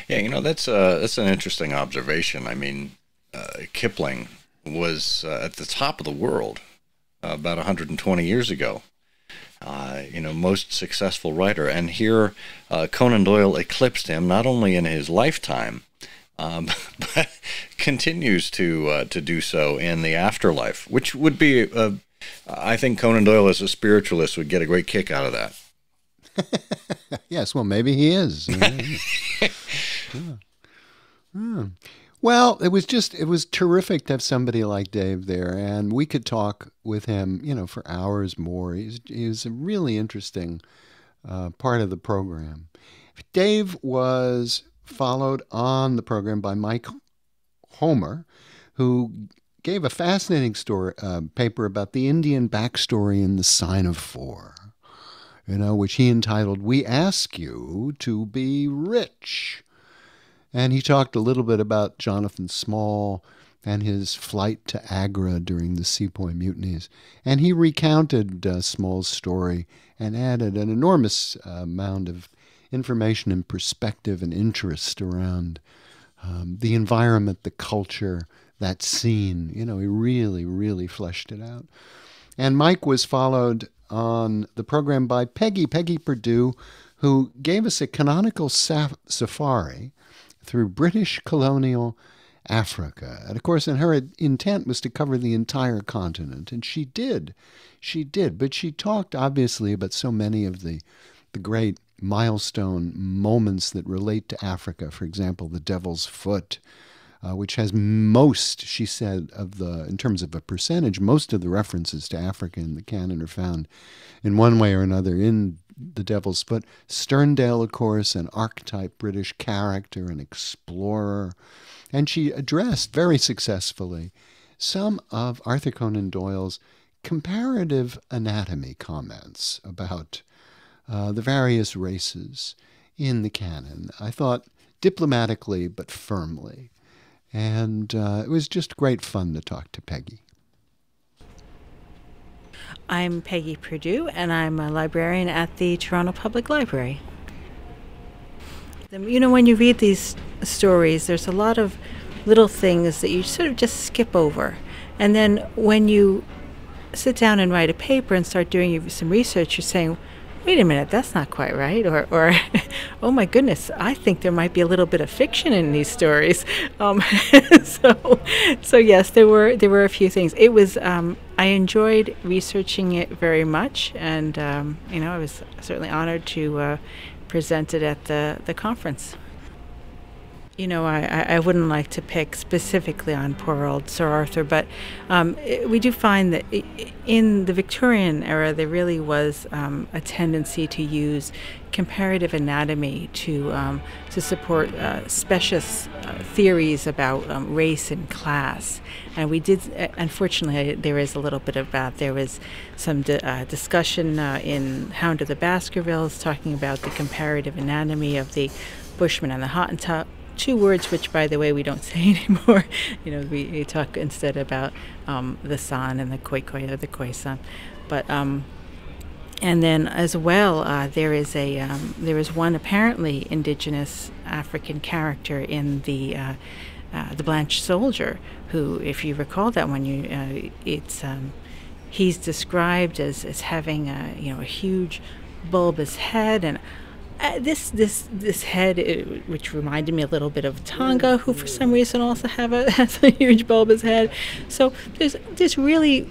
Yeah, you know that's uh, that's an interesting observation. I mean, uh, Kipling was uh, at the top of the world uh, about 120 years ago. Uh, you know, most successful writer, and here uh, Conan Doyle eclipsed him not only in his lifetime, um, but continues to to do so in the afterlife, which would be, I think Conan Doyle as a spiritualist would get a great kick out of that. yes, well, maybe he is. yeah. Yeah. Well, it was just it was terrific to have somebody like Dave there, and we could talk with him, you know, for hours more. He's he's a really interesting uh, part of the program. Dave was followed on the program by Mike Homer, who gave a fascinating story uh, paper about the Indian backstory in the Sign of Four, you know, which he entitled "We Ask You to Be Rich." And he talked a little bit about Jonathan Small and his flight to Agra during the Sepoy mutinies. And he recounted uh, Small's story and added an enormous uh, amount of information and perspective and interest around um, the environment, the culture, that scene. You know, he really, really fleshed it out. And Mike was followed on the program by Peggy, Peggy Perdue, who gave us a canonical saf- safari through British colonial Africa. And of course, and her intent was to cover the entire continent, and she did. She did. But she talked obviously about so many of the, the great milestone moments that relate to Africa. For example, the Devil's Foot. Uh, which has most, she said, of the, in terms of a percentage, most of the references to Africa in the canon are found in one way or another in the Devil's Foot. Sterndale, of course, an archetype British character, an explorer. And she addressed very successfully some of Arthur Conan Doyle's comparative anatomy comments about uh, the various races in the canon. I thought diplomatically but firmly. And uh, it was just great fun to talk to Peggy. I'm Peggy Perdue, and I'm a librarian at the Toronto Public Library. You know, when you read these stories, there's a lot of little things that you sort of just skip over. And then when you sit down and write a paper and start doing some research, you're saying, wait a minute, that's not quite right. Or, or oh my goodness, I think there might be a little bit of fiction in these stories. Um, so, so yes, there were there were a few things. It was um, I enjoyed researching it very much, and um, you know I was certainly honored to uh, present it at the the conference you know, I, I wouldn't like to pick specifically on poor old Sir Arthur, but um, it, we do find that in the Victorian era, there really was um, a tendency to use comparative anatomy to um, to support uh, specious uh, theories about um, race and class. And we did, uh, unfortunately, there is a little bit of that. There was some di- uh, discussion uh, in Hound of the Baskervilles talking about the comparative anatomy of the Bushman and the Hottentot two words which by the way we don't say anymore. You know we, we talk instead about um, the san and the khoikhoi or the khoisan but um, and then as well uh, there is a um, there is one apparently indigenous African character in the uh, uh, the Blanched Soldier who if you recall that one you uh, it's um, he's described as, as having a you know a huge bulbous head and uh, this this this head, uh, which reminded me a little bit of Tonga, who for some reason also have a has a huge bulbous head. So there's there's really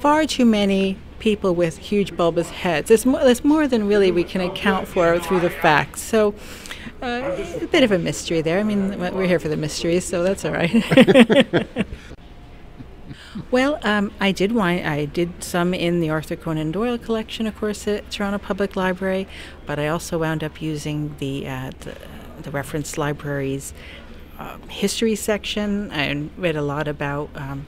far too many people with huge bulbous heads. There's more, there's more than really we can account for through the facts. So. Uh, a bit of a mystery there. I mean, we're here for the mysteries, so that's all right. Well, um, I did one. I did some in the Arthur Conan Doyle collection, of course, at Toronto Public Library, but I also wound up using the uh, the, the, reference library's uh, history section. I read a lot about um,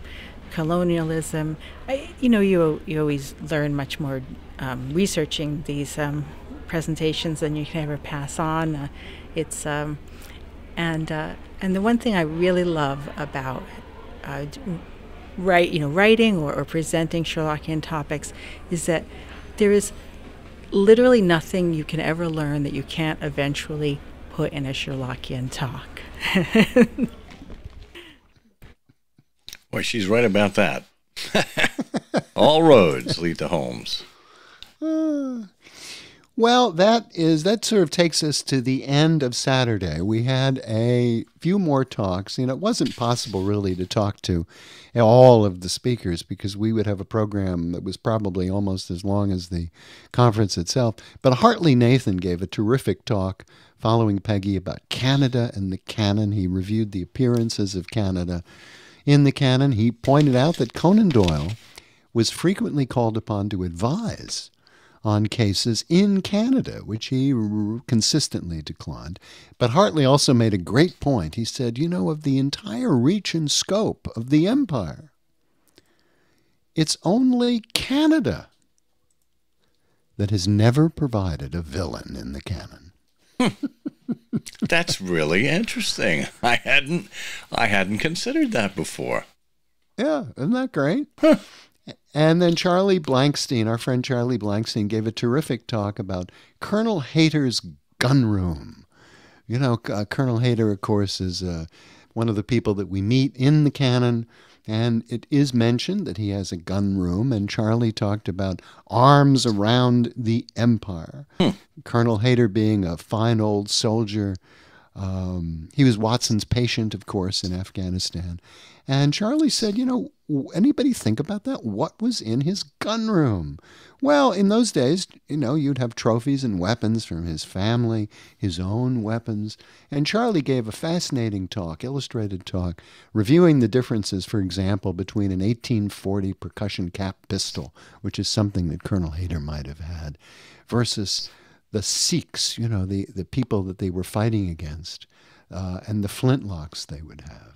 colonialism. I, you know, you you always learn much more um, researching these um, presentations than you can ever pass on. Uh, it's um, and uh, and the one thing I really love about uh, write, you know, writing or, or presenting Sherlockian topics is that there is literally nothing you can ever learn that you can't eventually put in a Sherlockian talk. Well, she's right about that. All roads lead to Holmes. Well, that is that sort of takes us to the end of Saturday. We had a few more talks. You know, it wasn't possible really to talk to all of the speakers because we would have a program that was probably almost as long as the conference itself. But Hartley Nathan gave a terrific talk following Peggy about Canada and the canon. He reviewed the appearances of Canada in the canon. He pointed out that Conan Doyle was frequently called upon to advise on cases in Canada, which he consistently declined. But Hartley also made a great point. He said, you know, of the entire reach and scope of the empire, it's only Canada that has never provided a villain in the canon. That's really interesting. I hadn't I hadn't considered that before. Yeah, isn't that great? And then Charlie Blankstein, our friend Charlie Blankstein, gave a terrific talk about Colonel Hayter's gun room. You know, uh, Colonel Hayter, of course, is uh, one of the people that we meet in the canon, and it is mentioned that he has a gun room. And Charlie talked about arms around the empire. Hmm. Colonel Hayter being a fine old soldier. Um, he was Watson's patient, of course, in Afghanistan. And Charlie said, You know, anybody think about that? What was in his gun room? Well, in those days, you know, you'd have trophies and weapons from his family, his own weapons. And Charlie gave a fascinating talk, illustrated talk, reviewing the differences, for example, between an 1840 percussion cap pistol, which is something that Colonel Hayter might have had, versus the Sikhs, you know, the, the people that they were fighting against, uh, and the flintlocks they would have.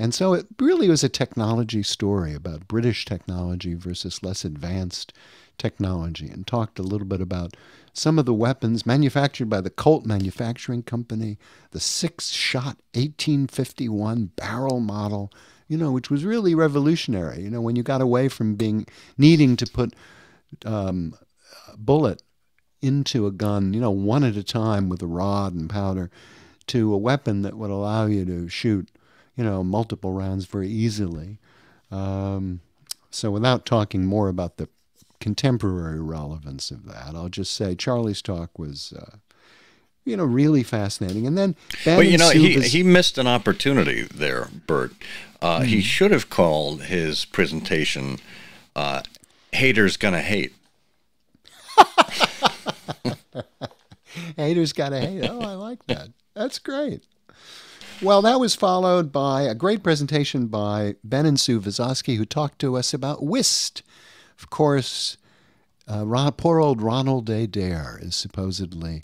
And so it really was a technology story about British technology versus less advanced technology and talked a little bit about some of the weapons manufactured by the Colt Manufacturing Company, the six shot 1851 barrel model, you know, which was really revolutionary. You know, when you got away from being needing to put um, bullet into a gun, you know, one at a time with a rod and powder, to a weapon that would allow you to shoot you know, multiple rounds very easily. Um, so, without talking more about the contemporary relevance of that, I'll just say Charlie's talk was, uh, you know, really fascinating. And then, well, you know, he, he missed an opportunity there, Burt. Uh, mm-hmm. He should have called his presentation uh, "Haters Gonna Hate." Haters gotta hate. Oh, I like that. That's great. Well, that was followed by a great presentation by Ben and Sue Vizoskie, who talked to us about whist. Of course, uh, Ron, poor old Ronald Adair is supposedly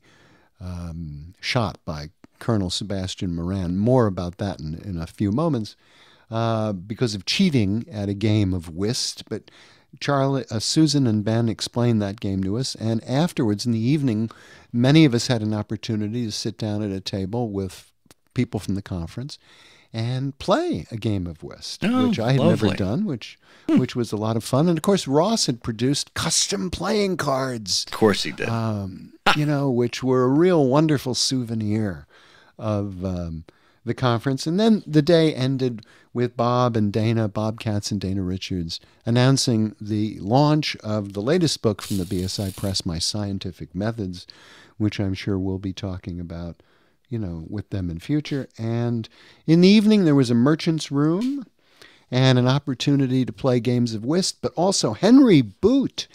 um, shot by Colonel Sebastian Moran. More about that in, in a few moments. Uh, because of cheating at a game of whist, but Charlie, uh, Susan, and Ben explained that game to us. And afterwards, in the evening, many of us had an opportunity to sit down at a table with people from the conference and play a game of whist, oh, which I had lovely. never done, which hmm. which was a lot of fun. And of course, Ross had produced custom playing cards. Of course, he did. Um, you know, which were a real wonderful souvenir of um, the conference. And then the day ended with Bob and Dana, Bob Katz and Dana Richards, announcing the launch of the latest book from the BSI Press, My Scientific Methods, which I'm sure we'll be talking about you know, with them in future. And in the evening, there was a merchant's room and an opportunity to play games of whist, but also Henry Boote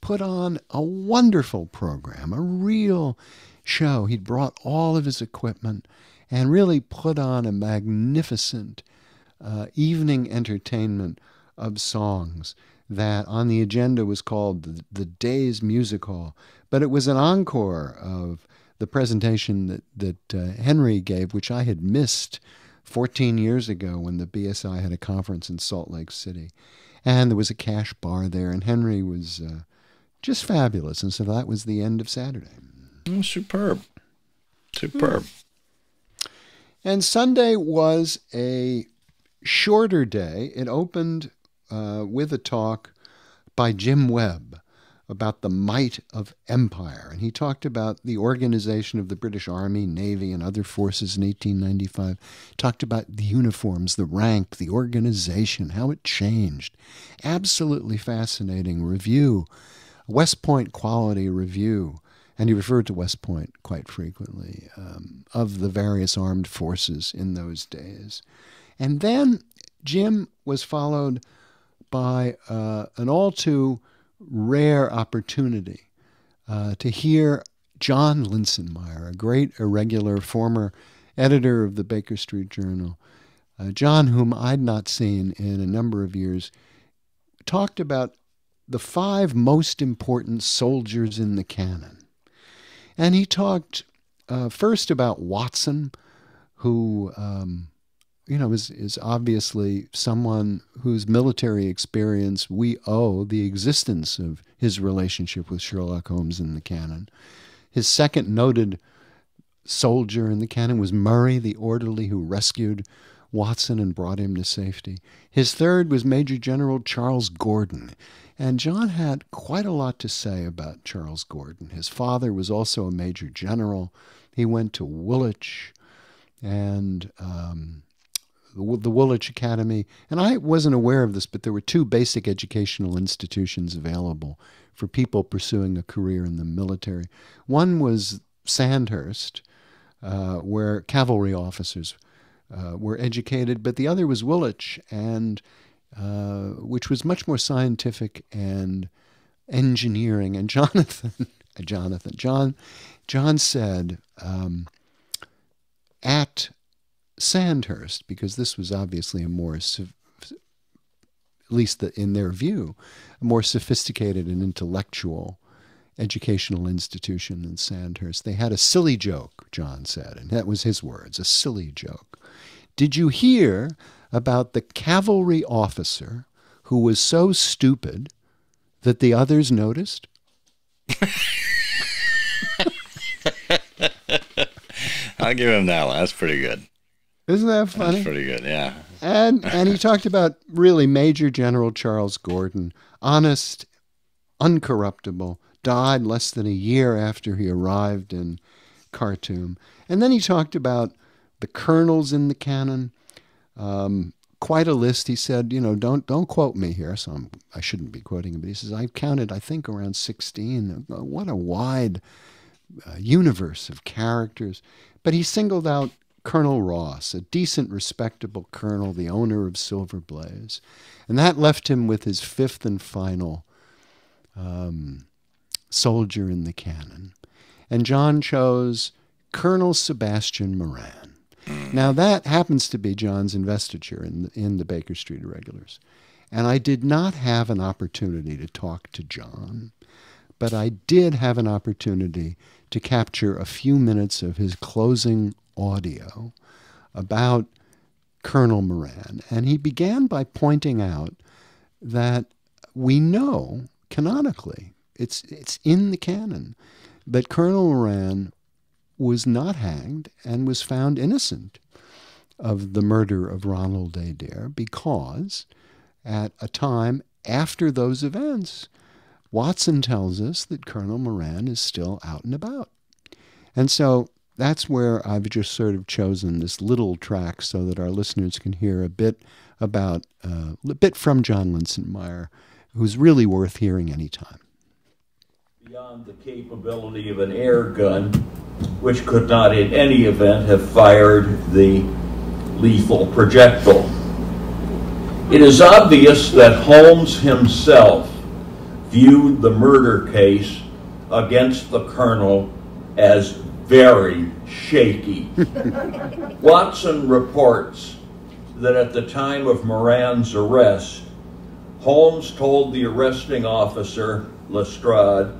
put on a wonderful program, a real show. He'd brought all of his equipment and really put on a magnificent uh, evening entertainment of songs that on the agenda was called the, the Day's Music Hall. But it was an encore of the presentation that, that uh, Henry gave, which I had missed 14 years ago when the BSI had a conference in Salt Lake City. And there was a cash bar there, and Henry was uh, just fabulous. And so that was the end of Saturday. Oh, superb. Superb. And Sunday was a shorter day. It opened uh, with a talk by Jim Webb about the might of empire. And he talked about the organization of the British Army, Navy, and other forces in 1895. Talked about the uniforms, the rank, the organization, how it changed. Absolutely fascinating review, West Point quality review. and he referred to West Point quite frequently, um, of the various armed forces in those days. And then Jim was followed by uh, an all too rare opportunity uh, to hear John Linsenmeyer, a great irregular former editor of the Baker Street Journal. Uh, John, whom I'd not seen in a number of years, talked about the five most important soldiers in the canon. And he talked uh, first about Watson, who, um, you know, is, is obviously someone whose military experience we owe the existence of his relationship with Sherlock Holmes in the canon. His second noted soldier in the canon was Murray, the orderly who rescued Watson and brought him to safety. His third was Major General Charles Gordon. And John had quite a lot to say about Charles Gordon. His father was also a major general. He went to Woolwich and um, the, Woolwich Academy. And I wasn't aware of this, but there were two basic educational institutions available for people pursuing a career in the military. One was Sandhurst, uh, where cavalry officers uh, were educated, but the other was Woolwich, and uh, which was much more scientific and engineering. And Jonathan, Jonathan, John, John said um, at Sandhurst, because this was obviously a more, at least the, in their view, a more sophisticated and intellectual educational institution than Sandhurst. They had a silly joke, John said, and that was his words, a silly joke. Did you hear about the cavalry officer who was so stupid that the others noticed? I'll give him that one. That's pretty good. Isn't that funny? That's pretty good, yeah. And and he talked about really Major General Charles Gordon, honest, uncorruptible, died less than a year after he arrived in Khartoum. And then he talked about the colonels in the canon. Um, quite a list. He said, you know, don't don't quote me here, so I'm, I should not be quoting him. But he says I've counted, I think, around 16. What a wide uh, universe of characters. But he singled out Colonel Ross, a decent, respectable colonel, the owner of Silver Blaze, and that left him with his fifth and final um, soldier in the canon. And John chose Colonel Sebastian Moran. Now, that happens to be John's investiture in the, in the Baker Street Irregulars. And I did not have an opportunity to talk to John, but I did have an opportunity to capture a few minutes of his closing audio about Colonel Moran. And he began by pointing out that we know canonically, it's, it's in the canon, that Colonel Moran was not hanged and was found innocent of the murder of Ronald Adair because at a time after those events, Watson tells us that Colonel Moran is still out and about. And so that's where I've just sort of chosen this little track so that our listeners can hear a bit about, uh, a bit from John Linsenmeyer, who's really worth hearing anytime beyond the capability of an air gun, which could not in any event have fired the lethal projectile. It is obvious that Holmes himself viewed the murder case against the colonel as very shaky. Watson reports that at the time of Moran's arrest, Holmes told the arresting officer, Lestrade,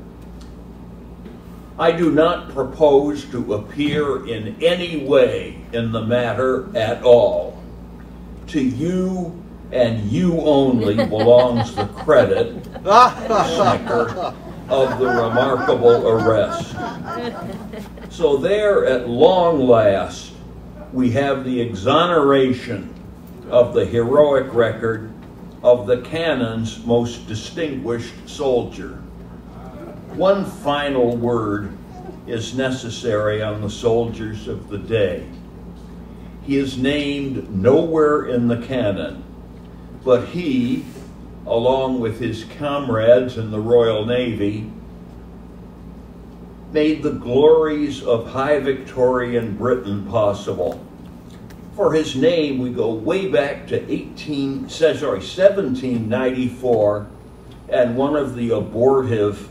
I do not propose to appear in any way in the matter at all. To you and you only belongs the credit, Snicker, of the remarkable arrest. So there at long last, we have the exoneration of the heroic record of the canon's most distinguished soldier. One final word is necessary on the soldiers of the day. He is named nowhere in the canon, but he, along with his comrades in the Royal Navy, made the glories of high Victorian Britain possible. For his name, we go way back to 18, sorry, 1794, and one of the abortive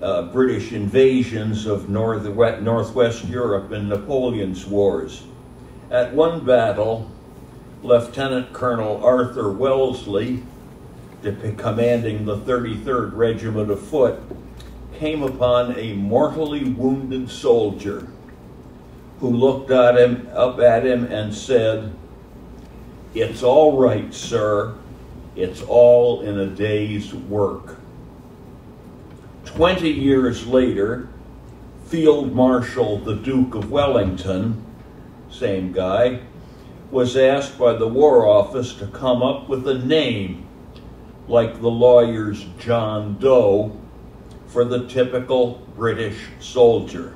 uh, British invasions of north, northwest Europe in Napoleon's wars. At one battle, Lieutenant Colonel Arthur Wellesley, commanding the 33rd Regiment of Foot, came upon a mortally wounded soldier who looked at him up at him and said, It's all right, sir. It's all in a day's work. Twenty years later, Field Marshal the Duke of Wellington, same guy, was asked by the War Office to come up with a name like the lawyer's John Doe for the typical British soldier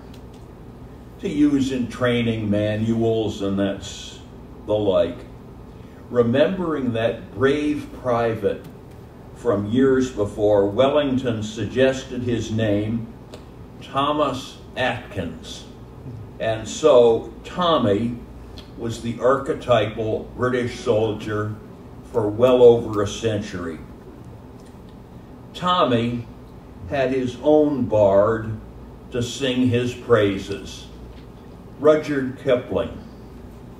to use in training manuals and that's the like. Remembering that brave private from years before, Wellington suggested his name, Thomas Atkins. And so Tommy was the archetypal British soldier for well over a century. Tommy had his own bard to sing his praises, Rudyard Kipling,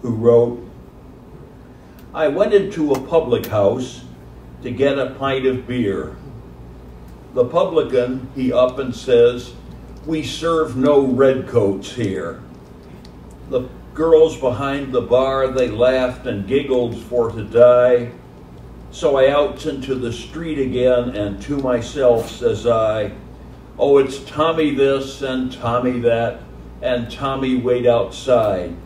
who wrote, I went into a public house to get a pint of beer. The publican, he up and says, we serve no redcoats here. The girls behind the bar, they laughed and giggled for to die. So I out into the street again, and to myself says I, Oh, it's Tommy this and Tommy that, and Tommy wait outside.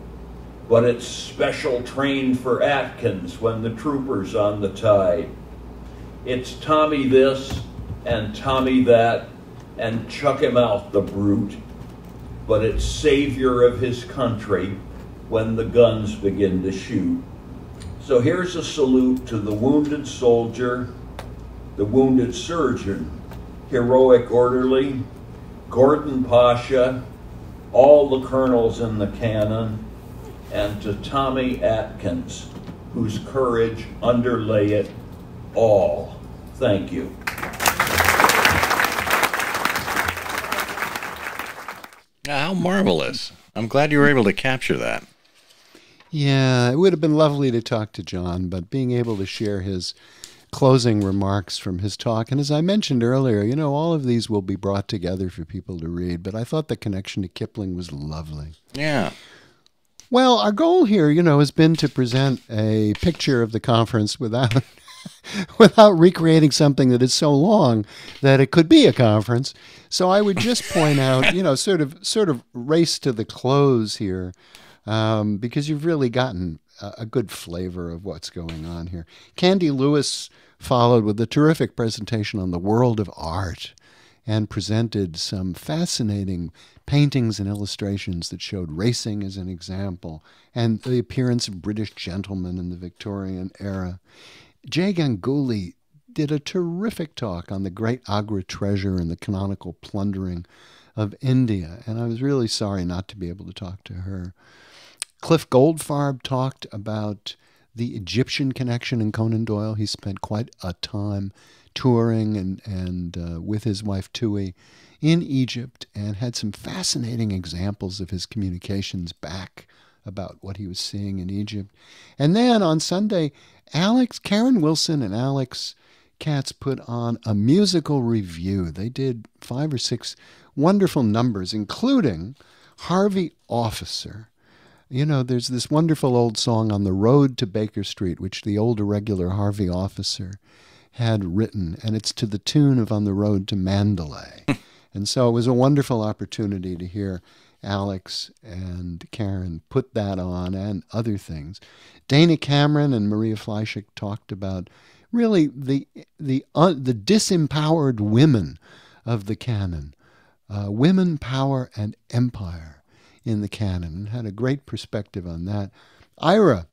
But it's special train for Atkins when the troopers on the tide. It's Tommy this and Tommy that, and chuck him out, the brute. But it's savior of his country when the guns begin to shoot. So here's a salute to the wounded soldier, the wounded surgeon, heroic orderly, Gordon Pasha, all the colonels in the canon, and to Tommy Atkins, whose courage underlay it all. Thank you. How marvelous. I'm glad you were able to capture that. Yeah, it would have been lovely to talk to John, but being able to share his closing remarks from his talk, and as I mentioned earlier, you know, all of these will be brought together for people to read, but I thought the connection to Kipling was lovely. Yeah. Well, our goal here, you know, has been to present a picture of the conference without without recreating something that is so long that it could be a conference. So I would just point out, you know, sort of sort of race to the close here um, because you've really gotten a, a good flavor of what's going on here. Candy Lewis followed with a terrific presentation on the world of art and presented some fascinating paintings and illustrations that showed racing as an example and the appearance of British gentlemen in the Victorian era. Jay Ganguly did a terrific talk on the great Agra treasure and the canonical plundering of India, and I was really sorry not to be able to talk to her. Cliff Goldfarb talked about the Egyptian connection in Conan Doyle. He spent quite a time touring and, and uh, with his wife Touie in Egypt and had some fascinating examples of his communications back about what he was seeing in Egypt. And then on Sunday, Alex, Karen Wilson and Alex Katz put on a musical review. They did five or six wonderful numbers, including Harvey Officer you know, there's this wonderful old song on the road to Baker Street, which the old irregular Harvey Officer had written, and it's to the tune of On the Road to Mandalay. and so it was a wonderful opportunity to hear Alex and Karen put that on and other things. Dana Cameron and Maria Fleischhack talked about really the the uh, the disempowered women of the canon, uh, women, power, and empire in the canon and had a great perspective on that. Ira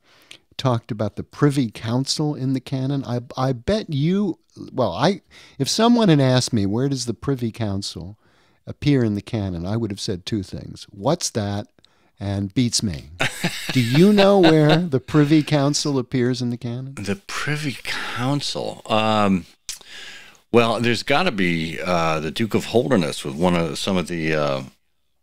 talked about the Privy Council in the canon. I, I bet you, well, I if someone had asked me where does the Privy Council appear in the canon, I would have said two things. What's that? And beats me. Do you know where the Privy Council appears in the canon? The Privy Council. Um, well, there's got to be uh, the Duke of Holderness with one of some of the uh,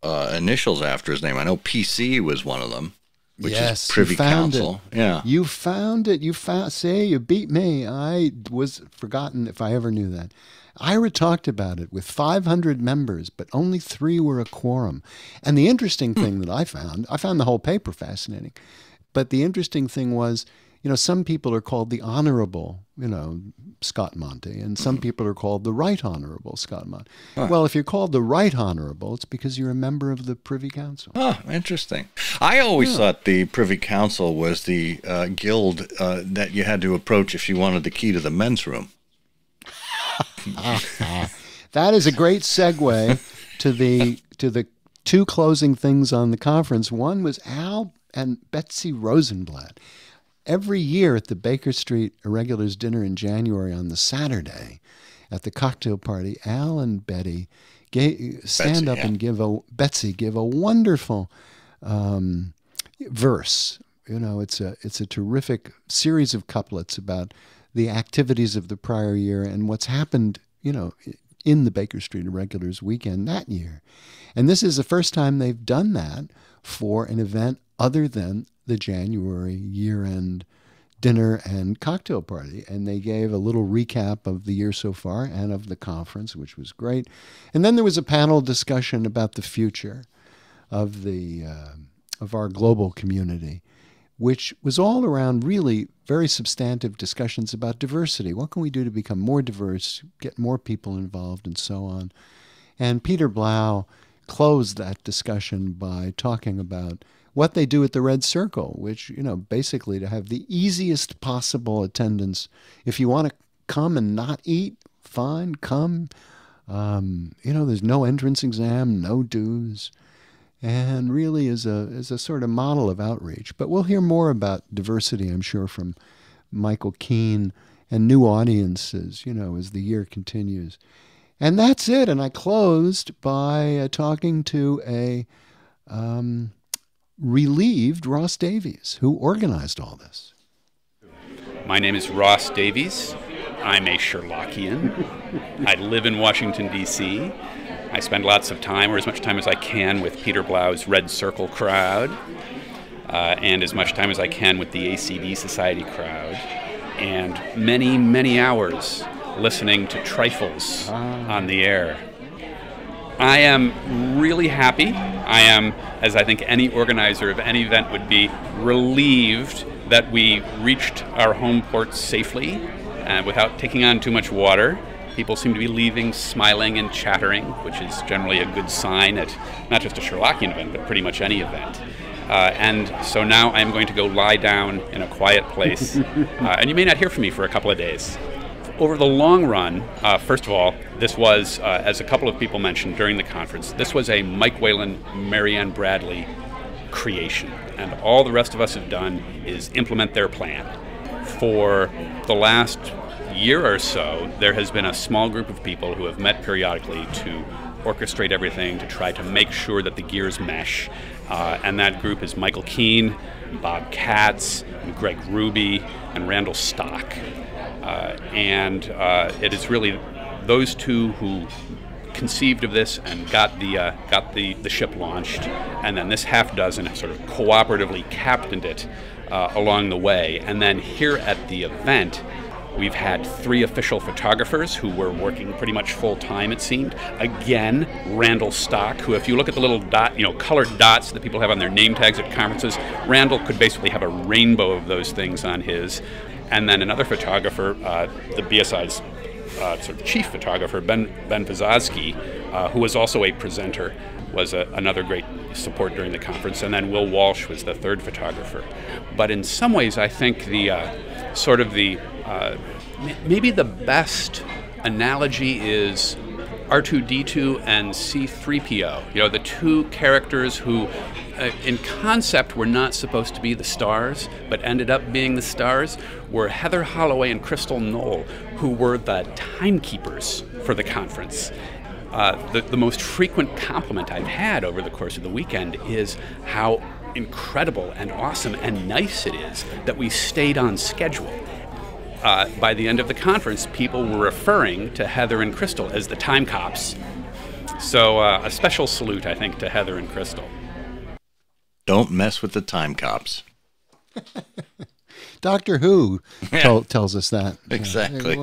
uh, initials after his name. I know PC was one of them, which yes, is Privy Council. It. Yeah, you found it. You found. Say you beat me. I was forgotten if I ever knew that. Ira talked about it with 500 members, but only three were a quorum. And the interesting Hmm. thing that I found, I found the whole paper fascinating. But the interesting thing was, you know, some people are called the Honorable, you know, Scott Monty, and some people are called the Right Honorable Scott Monty. Huh. Well, if you're called the Right Honorable, it's because you're a member of the Privy Council. Oh, interesting. I always Yeah. thought the Privy Council was the uh, guild uh, that you had to approach if you wanted the key to the men's room. that is a great segue to the to the two closing things on the conference. One was Al and Betsy Rosenblatt. Every year at the Baker Street Irregulars dinner in January on the Saturday, at the cocktail party, Al and Betty ga- stand Betsy, up yeah. and give a Betsy give a wonderful um, verse. You know, it's a it's a terrific series of couplets about the activities of the prior year and what's happened. You know, in the Baker Street Irregulars weekend that year, and this is the first time they've done that for an event other than the January year-end dinner and cocktail party. And they gave a little recap of the year so far and of the conference, which was great. And then there was a panel discussion about the future of the uh, of our global community, which was all around really very substantive discussions about diversity. What can we do to become more diverse, get more people involved, and so on. And Peter Blau closed that discussion by talking about what they do at the Red Circle, which, you know, basically to have the easiest possible attendance. If you want to come and not eat, fine, come. Um, you know, there's no entrance exam, no dues, and really is a is a sort of model of outreach. But we'll hear more about diversity, I'm sure, from Michael Kean and new audiences. You know, as the year continues. And that's it. And I closed by uh, talking to a um, relieved Ross Davies, who organized all this. My name is Ross Davies. I'm a Sherlockian. I live in Washington, D.C. I spend lots of time, or as much time as I can, with Peter Blau's Red Circle crowd, uh, and as much time as I can with the ACD Society crowd, and many, many hours listening to trifles on the air. I am really happy. I am, as I think any organizer of any event would be, relieved that we reached our home port safely and without taking on too much water. People seem to be leaving smiling and chattering, which is generally a good sign at not just a Sherlockian event, but pretty much any event. Uh, and so now I'm going to go lie down in a quiet place. uh, and you may not hear from me for a couple of days over the long run, uh, first of all, this was, uh, as a couple of people mentioned during the conference, this was a Mike Whelan, Marianne Bradley creation. And all the rest of us have done is implement their plan. For the last year or so, there has been a small group of people who have met periodically to orchestrate everything, to try to make sure that the gears mesh. Uh, and that group is Michael Kean, Bob Katz, Greg Ruby, and Randall Stock. Uh, and uh, it is really those two who conceived of this and got the uh, got the, the ship launched, and then this half dozen sort of cooperatively captained it uh, along the way. And then here at the event, we've had three official photographers who were working pretty much full time. It seemed. Again, Randall Stock, who, if you look at the little dot, you know, colored dots that people have on their name tags at conferences, Randall could basically have a rainbow of those things on his and then another photographer, uh, the BSI's uh, sort of chief photographer, Ben Ben Vizoskie, uh, who was also a presenter, was a, another great support during the conference. And then Will Walsh was the third photographer. But in some ways, I think the uh, sort of the uh, maybe the best analogy is R2D2 and C3PO. You know, the two characters who, uh, in concept, were not supposed to be the stars, but ended up being the stars, were Heather Holloway and Crystal Knoll, who were the timekeepers for the conference. uh, the, the most frequent compliment I've had over the course of the weekend is how incredible and awesome and nice it is that we stayed on schedule. Uh, by the end of the conference, people were referring to Heather and Crystal as the time cops. So, uh, a special salute, I think, to Heather and Crystal. Don't mess with the time cops. Doctor Who tell, tells us that. Exactly.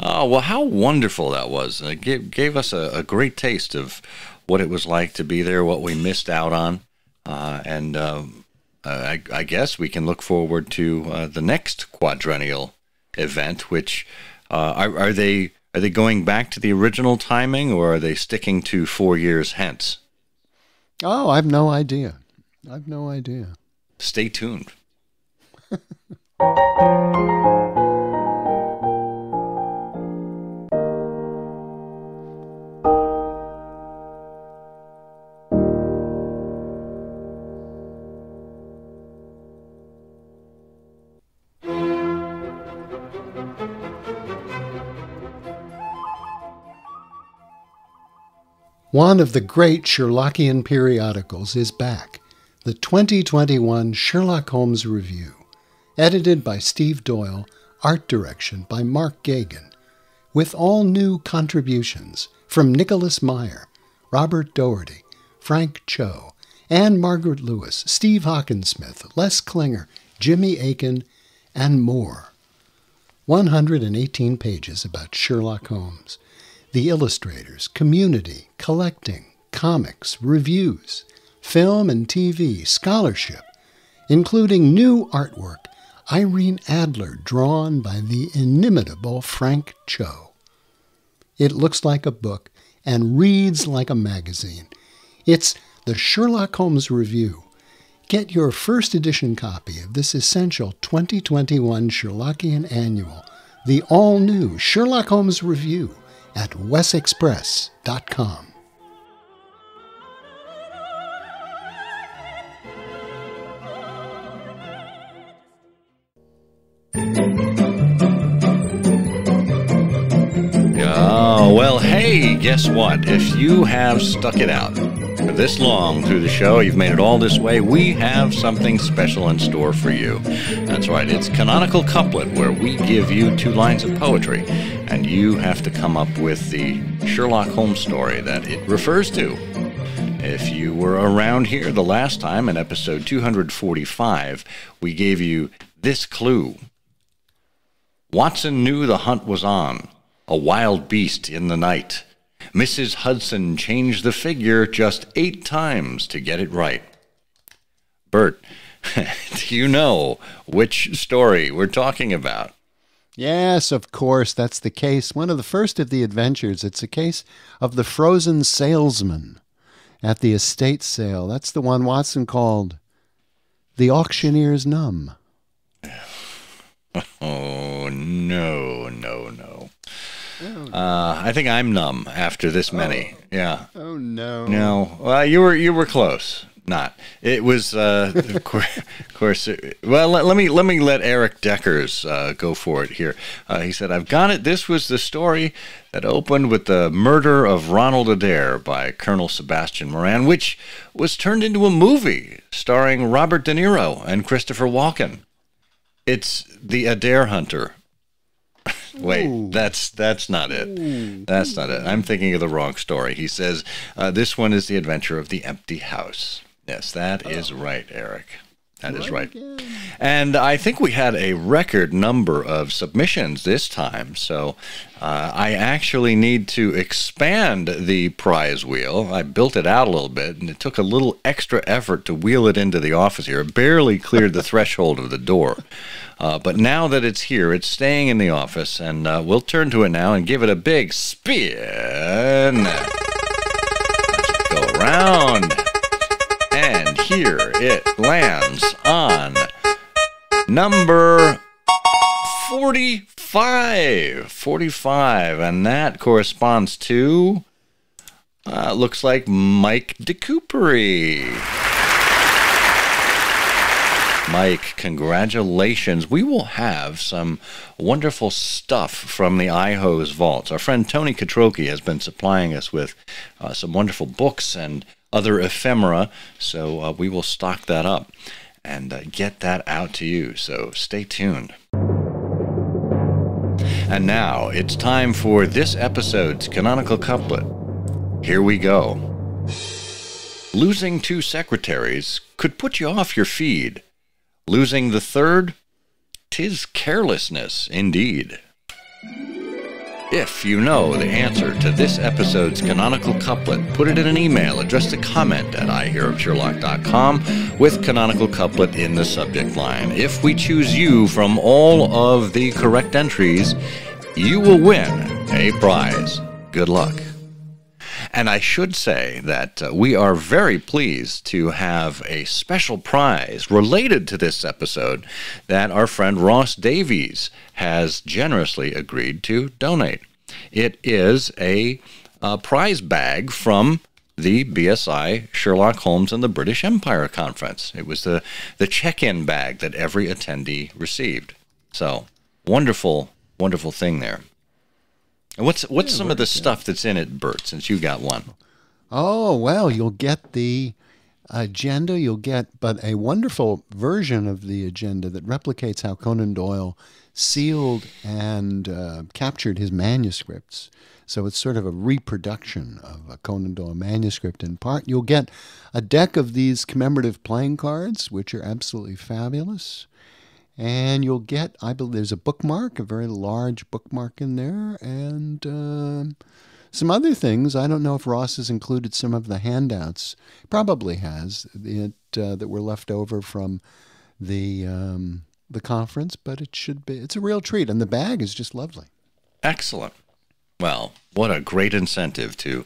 Oh, well, how wonderful that was. It gave, gave us a, a, great taste of what it was like to be there, what we missed out on. Uh, and um, uh, I, I, guess we can look forward to uh, the next quadrennial event, which uh, are, are, they are they going back to the original timing or are they sticking to four years hence? Oh, I have no idea. I have no idea. Stay tuned. One of the great Sherlockian periodicals is back, the 2021 Sherlock Holmes Review, edited by Steve Doyle, art direction by Mark Gagan, with all new contributions from Nicholas Meyer, Robert Doherty, Frank Cho, Anne Margaret Lewis, Steve Hockensmith, Les Klinger, Jimmy Akin, and more. 118 pages about Sherlock Holmes the illustrators, community, collecting, comics, reviews, film and TV, scholarship, including new artwork, Irene Adler drawn by the inimitable Frank Cho. It looks like a book and reads like a magazine. It's the Sherlock Holmes Review. Get your first edition copy of this essential 2021 Sherlockian Annual, the all new Sherlock Holmes Review at wessexpress.com. Oh, well, hey, guess what? If you have stuck it out for this long through the show, you've made it all this way, we have something special in store for you. That's right, it's Canonical Couplet, where we give you two lines of poetry, and you have to come up with the Sherlock Holmes story that it refers to. If you were around here the last time in episode 245, we gave you this clue. Watson knew the hunt was on, a wild beast in the night. Mrs. Hudson changed the figure just eight times to get it right. Burt, do you know which story we're talking about? Yes, of course, that's the case. One of the first of the adventures. It's a case of the frozen salesman at the estate sale. That's the one Watson called The Auctioneer's Numb. Oh, no, no, no. Uh, I think I'm numb after this many. Oh. Yeah. Oh no. No. Well, you were you were close. Not. It was uh, of course. Of course it, well, let, let, me let me let Eric Deckers uh, go for it here. Uh, he said, "I've got it. This was the story that opened with the murder of Ronald Adair by Colonel Sebastian Moran, which was turned into a movie starring Robert De Niro and Christopher Walken. It's the Adair Hunter." Wait, Ooh. that's that's not it. Ooh. That's not it. I'm thinking of the wrong story. He says uh, this one is the adventure of the empty house. Yes, that oh. is right, Eric. That is right. And I think we had a record number of submissions this time. So uh, I actually need to expand the prize wheel. I built it out a little bit, and it took a little extra effort to wheel it into the office here. It barely cleared the threshold of the door. Uh, but now that it's here, it's staying in the office, and uh, we'll turn to it now and give it a big spin. Let's go around here it lands on number 45. 45. And that corresponds to, uh, looks like Mike DeCoopery. Mike, congratulations. We will have some wonderful stuff from the iHose vaults. Our friend Tony Katroki has been supplying us with uh, some wonderful books and other ephemera, so uh, we will stock that up and uh, get that out to you. So stay tuned. And now it's time for this episode's canonical couplet. Here we go. Losing two secretaries could put you off your feed. Losing the third, tis carelessness indeed. If you know the answer to this episode's canonical couplet, put it in an email addressed to comment at ihearofsherlock.com with canonical couplet in the subject line. If we choose you from all of the correct entries, you will win a prize. Good luck. And I should say that uh, we are very pleased to have a special prize related to this episode that our friend Ross Davies has generously agreed to donate. It is a, a prize bag from the BSI Sherlock Holmes and the British Empire conference. It was the, the check in bag that every attendee received. So, wonderful, wonderful thing there. And what's what's yeah, some of the stuff that's in it, Burt? Since you got one. Oh well, you'll get the agenda. You'll get, but a wonderful version of the agenda that replicates how Conan Doyle sealed and uh, captured his manuscripts. So it's sort of a reproduction of a Conan Doyle manuscript in part. You'll get a deck of these commemorative playing cards, which are absolutely fabulous and you'll get i believe there's a bookmark a very large bookmark in there and uh, some other things. I don't know if ross has included some of the handouts. Probably has it, uh, that were left over from the um, the conference but it should be it's a real treat and the bag is just lovely. Excellent. Well what a great incentive to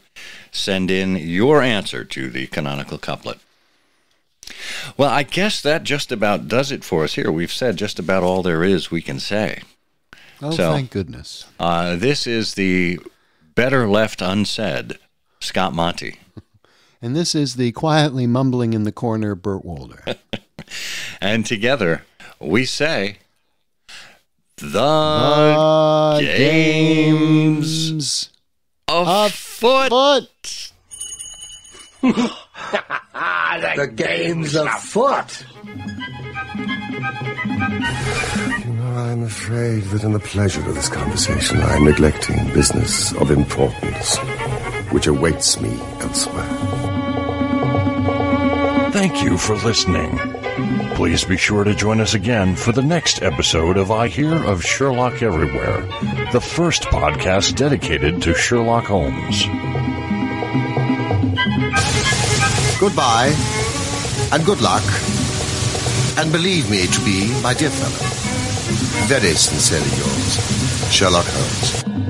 send in your answer to the canonical couplet well, I guess that just about does it for us here. We've said just about all there is we can say. Oh, so, thank goodness. Uh, this is the better left unsaid Scott Monty. And this is the quietly mumbling in the corner Burt Wolder. and together we say the, the games, games of, foot. foot. the, the game's afoot. You know, I'm afraid that in the pleasure of this conversation, I am neglecting business of importance, which awaits me elsewhere. Thank you for listening. Please be sure to join us again for the next episode of I Hear of Sherlock Everywhere, the first podcast dedicated to Sherlock Holmes. Goodbye, and good luck, and believe me to be, my dear fellow, very sincerely yours, Sherlock Holmes.